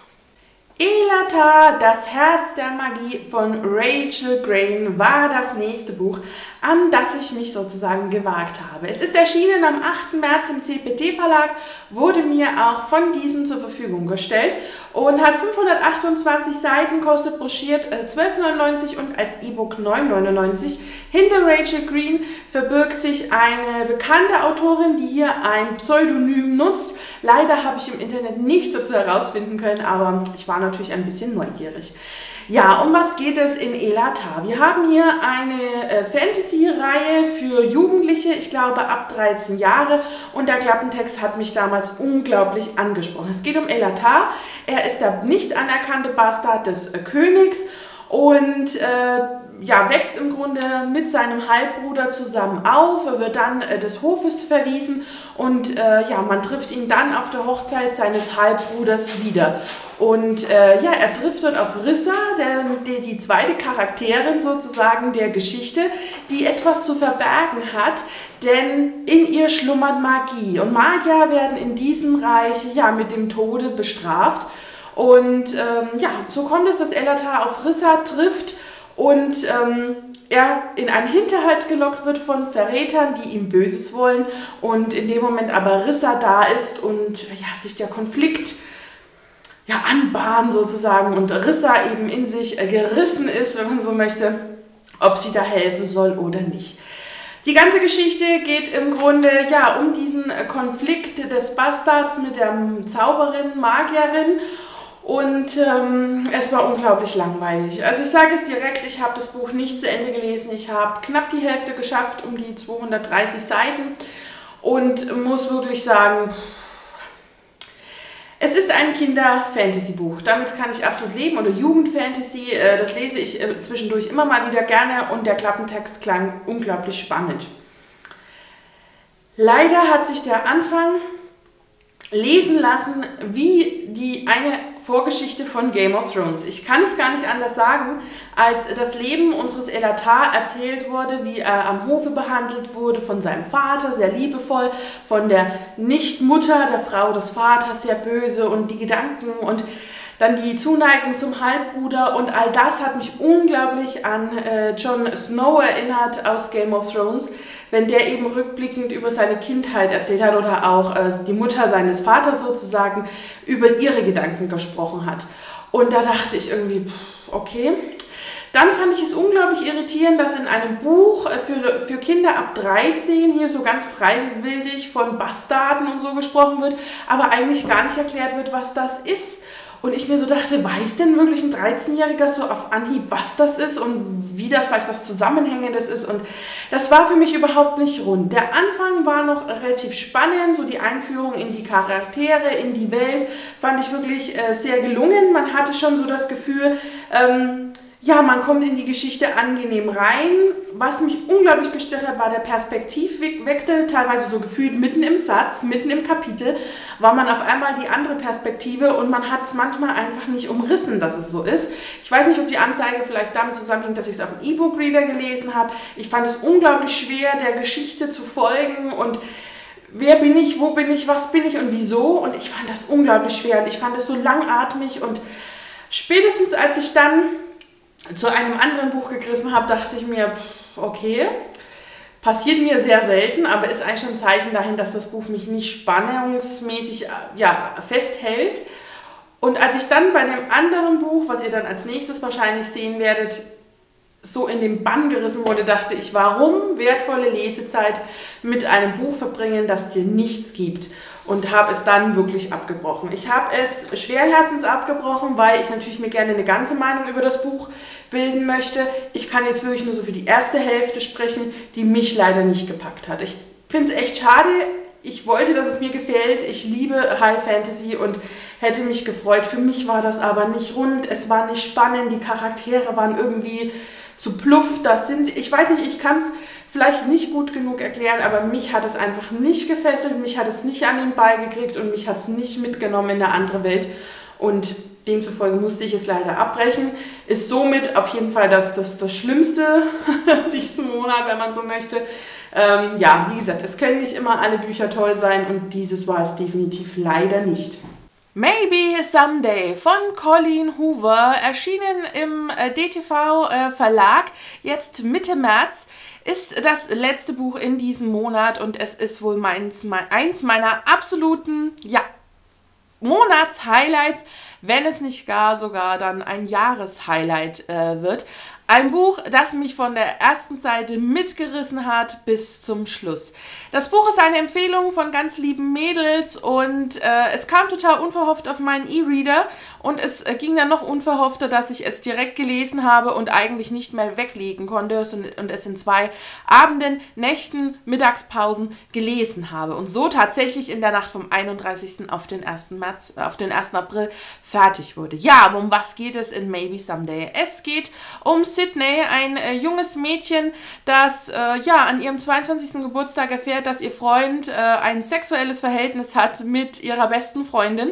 Elata, das Herz der Magie von Rachel Grain war das nächste Buch, an das ich mich sozusagen gewagt habe. Es ist erschienen am 8. März im CPT Verlag, wurde mir auch von diesem zur Verfügung gestellt und hat 528 Seiten, kostet broschiert 12,99 äh, und als E-Book 9,99. Hinter Rachel Green verbirgt sich eine bekannte Autorin, die hier ein Pseudonym nutzt. Leider habe ich im Internet nichts dazu herausfinden können, aber ich war natürlich ein bisschen neugierig. Ja, um was geht es in Elata? Wir haben hier eine äh, Fantasy-Reihe für Jugendliche, ich glaube ab 13 Jahre und der Klappentext hat mich damals unglaublich angesprochen. Es geht um Elata, er ist der nicht anerkannte Bastard des äh, Königs und äh, ja, wächst im Grunde mit seinem Halbbruder zusammen auf. Er wird dann äh, des Hofes verwiesen und äh, ja, man trifft ihn dann auf der Hochzeit seines Halbbruders wieder. Und äh, ja, er trifft dort auf Rissa, der, der, die zweite Charakterin sozusagen der Geschichte, die etwas zu verbergen hat, denn in ihr schlummert Magie. Und Magier werden in diesem Reich ja mit dem Tode bestraft. Und ähm, ja, so kommt es, dass Elatar auf Rissa trifft und ähm, er in einen Hinterhalt gelockt wird von Verrätern, die ihm Böses wollen. Und in dem Moment aber Rissa da ist und ja, sich der Konflikt ja, anbahnt sozusagen. Und Rissa eben in sich äh, gerissen ist, wenn man so möchte, ob sie da helfen soll oder nicht. Die ganze Geschichte geht im Grunde ja um diesen äh, Konflikt des Bastards mit der Zauberin, Magierin und ähm, es war unglaublich langweilig. Also ich sage es direkt, ich habe das Buch nicht zu Ende gelesen. Ich habe knapp die Hälfte geschafft, um die 230 Seiten. Und muss wirklich sagen, es ist ein Kinder-Fantasy-Buch. Damit kann ich absolut leben. Oder Jugend-Fantasy. Äh, das lese ich äh, zwischendurch immer mal wieder gerne. Und der Klappentext klang unglaublich spannend. Leider hat sich der Anfang lesen lassen, wie die eine Vorgeschichte von Game of Thrones. Ich kann es gar nicht anders sagen, als das Leben unseres Elatar erzählt wurde, wie er am Hofe behandelt wurde von seinem Vater, sehr liebevoll, von der Nichtmutter, der Frau des Vaters, sehr böse und die Gedanken und dann die Zuneigung zum Halbbruder und all das hat mich unglaublich an äh, Jon Snow erinnert aus Game of Thrones, wenn der eben rückblickend über seine Kindheit erzählt hat oder auch äh, die Mutter seines Vaters sozusagen über ihre Gedanken gesprochen hat. Und da dachte ich irgendwie, pff, okay. Dann fand ich es unglaublich irritierend, dass in einem Buch äh, für, für Kinder ab 13 hier so ganz freiwillig von Bastarden und so gesprochen wird, aber eigentlich gar nicht erklärt wird, was das ist. Und ich mir so dachte, weiß denn wirklich ein 13-Jähriger so auf Anhieb, was das ist und wie das vielleicht was Zusammenhängendes ist? Und das war für mich überhaupt nicht rund. Der Anfang war noch relativ spannend, so die Einführung in die Charaktere, in die Welt, fand ich wirklich äh, sehr gelungen. Man hatte schon so das Gefühl, ähm, ja, man kommt in die Geschichte angenehm rein. Was mich unglaublich gestört hat, war der Perspektivwechsel, teilweise so gefühlt mitten im Satz, mitten im Kapitel, war man auf einmal die andere Perspektive und man hat es manchmal einfach nicht umrissen, dass es so ist. Ich weiß nicht, ob die Anzeige vielleicht damit zusammenhängt, dass ich es auf dem E-Book-Reader gelesen habe. Ich fand es unglaublich schwer, der Geschichte zu folgen und wer bin ich, wo bin ich, was bin ich und wieso. Und ich fand das unglaublich schwer und ich fand es so langatmig und spätestens als ich dann zu einem anderen Buch gegriffen habe, dachte ich mir, okay, passiert mir sehr selten, aber ist eigentlich schon ein Zeichen dahin, dass das Buch mich nicht spannungsmäßig ja, festhält. Und als ich dann bei dem anderen Buch, was ihr dann als nächstes wahrscheinlich sehen werdet, so in den Bann gerissen wurde, dachte ich, warum wertvolle Lesezeit mit einem Buch verbringen, das dir nichts gibt? Und habe es dann wirklich abgebrochen. Ich habe es schwerherzens abgebrochen, weil ich natürlich mir gerne eine ganze Meinung über das Buch bilden möchte. Ich kann jetzt wirklich nur so für die erste Hälfte sprechen, die mich leider nicht gepackt hat. Ich finde es echt schade. Ich wollte, dass es mir gefällt. Ich liebe High Fantasy und hätte mich gefreut. Für mich war das aber nicht rund. Es war nicht spannend. Die Charaktere waren irgendwie zu pluff. Das sind, ich weiß nicht, ich kann es vielleicht nicht gut genug erklären, aber mich hat es einfach nicht gefesselt, mich hat es nicht an den Ball gekriegt und mich hat es nicht mitgenommen in eine andere Welt. Und demzufolge musste ich es leider abbrechen. Ist somit auf jeden Fall das, das, das Schlimmste diesen Monat, wenn man so möchte. Ähm, ja, wie gesagt, es können nicht immer alle Bücher toll sein und dieses war es definitiv leider nicht. Maybe Someday von Colleen Hoover, erschienen im äh, DTV äh, Verlag, jetzt Mitte März, ist das letzte Buch in diesem Monat und es ist wohl meins, eins meiner absoluten, ja, Monatshighlights, wenn es nicht gar sogar dann ein Jahreshighlight äh, wird. Ein Buch, das mich von der ersten Seite mitgerissen hat bis zum Schluss. Das Buch ist eine Empfehlung von ganz lieben Mädels und äh, es kam total unverhofft auf meinen E-Reader und es äh, ging dann noch unverhoffter, dass ich es direkt gelesen habe und eigentlich nicht mehr weglegen konnte und es in zwei Abenden, Nächten, Mittagspausen gelesen habe und so tatsächlich in der Nacht vom 31. auf den 1. März, äh, auf den 1. April fertig wurde. Ja, aber um was geht es in Maybe Someday? Es geht um Sydney, ein äh, junges Mädchen, das äh, ja an ihrem 22. Geburtstag erfährt, dass ihr Freund äh, ein sexuelles Verhältnis hat mit ihrer besten Freundin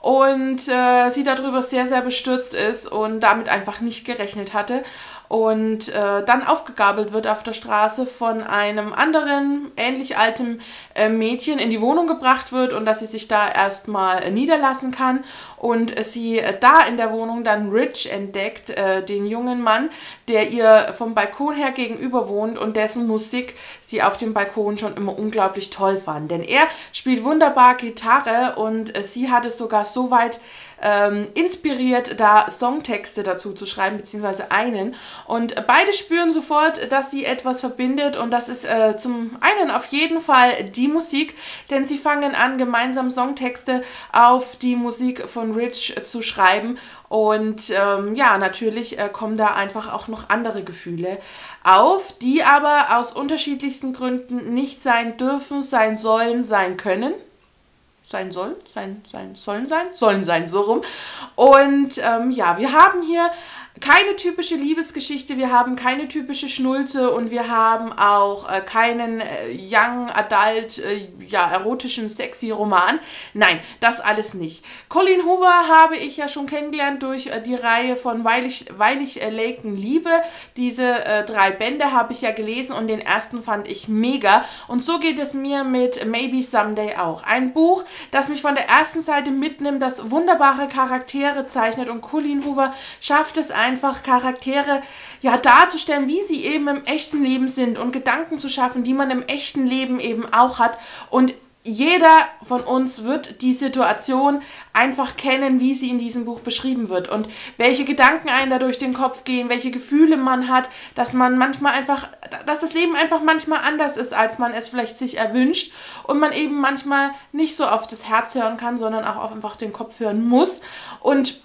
und äh, sie darüber sehr, sehr bestürzt ist und damit einfach nicht gerechnet hatte und äh, dann aufgegabelt wird auf der Straße von einem anderen, ähnlich altem äh, Mädchen in die Wohnung gebracht wird und dass sie sich da erstmal niederlassen kann und sie äh, da in der Wohnung dann Rich entdeckt, äh, den jungen Mann, der ihr vom Balkon her gegenüber wohnt und dessen Musik sie auf dem Balkon schon immer unglaublich toll fand. Denn er spielt wunderbar Gitarre und äh, sie hat es sogar so weit ähm, inspiriert, da Songtexte dazu zu schreiben, beziehungsweise einen. Und beide spüren sofort, dass sie etwas verbindet und das ist äh, zum einen auf jeden Fall die Musik, denn sie fangen an, gemeinsam Songtexte auf die Musik von Rich zu schreiben und ähm, ja, natürlich äh, kommen da einfach auch noch andere Gefühle auf, die aber aus unterschiedlichsten Gründen nicht sein dürfen, sein sollen, sein können sein sollen, sein, sein, sollen sein, sollen sein, so rum. Und ähm, ja, wir haben hier keine typische Liebesgeschichte, wir haben keine typische Schnulze und wir haben auch äh, keinen äh, Young Adult, äh, ja, erotischen, sexy Roman. Nein, das alles nicht. Colleen Hoover habe ich ja schon kennengelernt durch äh, die Reihe von Weil ich, Weil ich erlegten Liebe. Diese äh, drei Bände habe ich ja gelesen und den ersten fand ich mega. Und so geht es mir mit Maybe Someday auch. Ein Buch, das mich von der ersten Seite mitnimmt, das wunderbare Charaktere zeichnet und Colleen Hoover schafft es einfach, einfach Charaktere ja darzustellen, wie sie eben im echten Leben sind und Gedanken zu schaffen, die man im echten Leben eben auch hat. Und jeder von uns wird die Situation einfach kennen, wie sie in diesem Buch beschrieben wird. Und welche Gedanken einen da durch den Kopf gehen, welche Gefühle man hat, dass man manchmal einfach, dass das Leben einfach manchmal anders ist, als man es vielleicht sich erwünscht und man eben manchmal nicht so auf das Herz hören kann, sondern auch auf einfach den Kopf hören muss. Und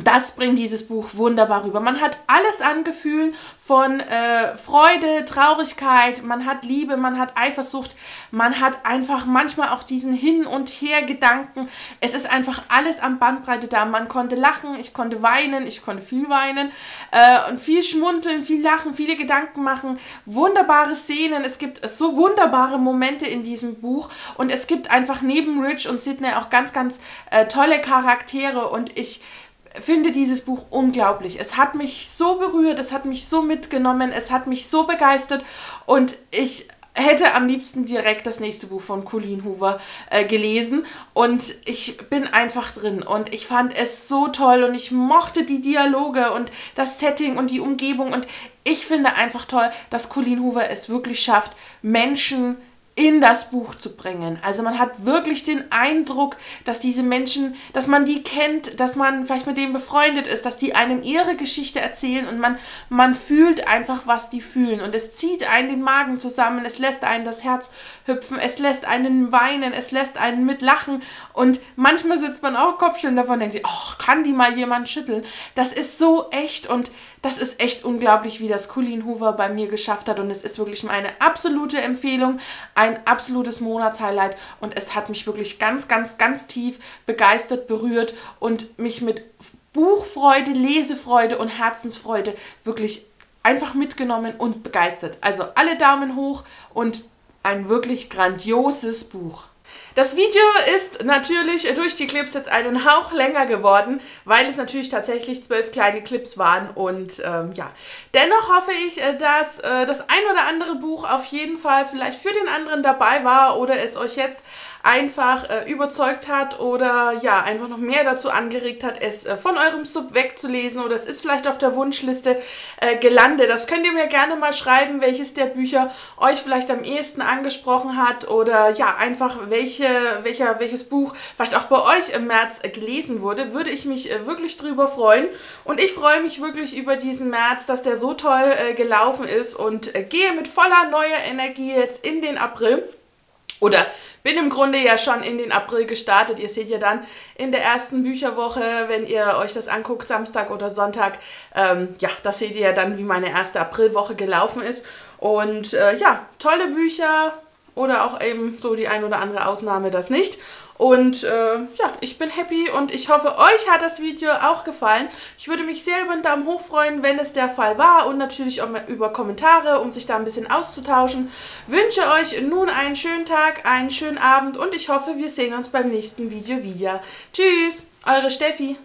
das bringt dieses Buch wunderbar rüber. Man hat alles an Gefühlen von äh, Freude, Traurigkeit, man hat Liebe, man hat Eifersucht, man hat einfach manchmal auch diesen Hin- und Her-Gedanken. Es ist einfach alles am Bandbreite da. Man konnte lachen, ich konnte weinen, ich konnte viel weinen äh, und viel schmunzeln, viel lachen, viele Gedanken machen. Wunderbare Szenen, es gibt so wunderbare Momente in diesem Buch und es gibt einfach neben Rich und Sidney auch ganz, ganz äh, tolle Charaktere und ich finde dieses Buch unglaublich. Es hat mich so berührt, es hat mich so mitgenommen, es hat mich so begeistert. Und ich hätte am liebsten direkt das nächste Buch von Colleen Hoover äh, gelesen. Und ich bin einfach drin. Und ich fand es so toll. Und ich mochte die Dialoge und das Setting und die Umgebung. Und ich finde einfach toll, dass Colleen Hoover es wirklich schafft, Menschen in das Buch zu bringen. Also man hat wirklich den Eindruck, dass diese Menschen, dass man die kennt, dass man vielleicht mit denen befreundet ist, dass die einem ihre Geschichte erzählen und man, man fühlt einfach, was die fühlen. Und es zieht einen den Magen zusammen, es lässt einen das Herz hüpfen, es lässt einen weinen, es lässt einen mitlachen und manchmal sitzt man auch Kopfschütteln davon und denkt sich, ach, kann die mal jemand schütteln? Das ist so echt und das ist echt unglaublich, wie das Colleen Hoover bei mir geschafft hat und es ist wirklich meine absolute Empfehlung, ein absolutes Monatshighlight und es hat mich wirklich ganz, ganz, ganz tief begeistert, berührt und mich mit Buchfreude, Lesefreude und Herzensfreude wirklich einfach mitgenommen und begeistert. Also alle Daumen hoch und ein wirklich grandioses Buch. Das Video ist natürlich durch die Clips jetzt einen Hauch länger geworden, weil es natürlich tatsächlich zwölf kleine Clips waren und ähm, ja. Dennoch hoffe ich, äh, dass äh, das ein oder andere Buch auf jeden Fall vielleicht für den anderen dabei war oder es euch jetzt einfach äh, überzeugt hat oder ja, einfach noch mehr dazu angeregt hat, es äh, von eurem Sub wegzulesen oder es ist vielleicht auf der Wunschliste äh, gelandet. Das könnt ihr mir gerne mal schreiben, welches der Bücher euch vielleicht am ehesten angesprochen hat oder ja, einfach welche, welcher, welches Buch vielleicht auch bei euch im März äh, gelesen wurde. Würde ich mich äh, wirklich drüber freuen und ich freue mich wirklich über diesen März, dass der so toll äh, gelaufen ist und gehe mit voller neuer Energie jetzt in den April. Oder bin im Grunde ja schon in den April gestartet. Ihr seht ja dann in der ersten Bücherwoche, wenn ihr euch das anguckt, Samstag oder Sonntag, ähm, ja, das seht ihr ja dann, wie meine erste Aprilwoche gelaufen ist. Und äh, ja, tolle Bücher oder auch eben so die ein oder andere Ausnahme das nicht. Und äh, ja, ich bin happy und ich hoffe, euch hat das Video auch gefallen. Ich würde mich sehr über einen Daumen hoch freuen, wenn es der Fall war und natürlich auch über Kommentare, um sich da ein bisschen auszutauschen. Wünsche euch nun einen schönen Tag, einen schönen Abend und ich hoffe, wir sehen uns beim nächsten Video wieder. Tschüss, eure Steffi.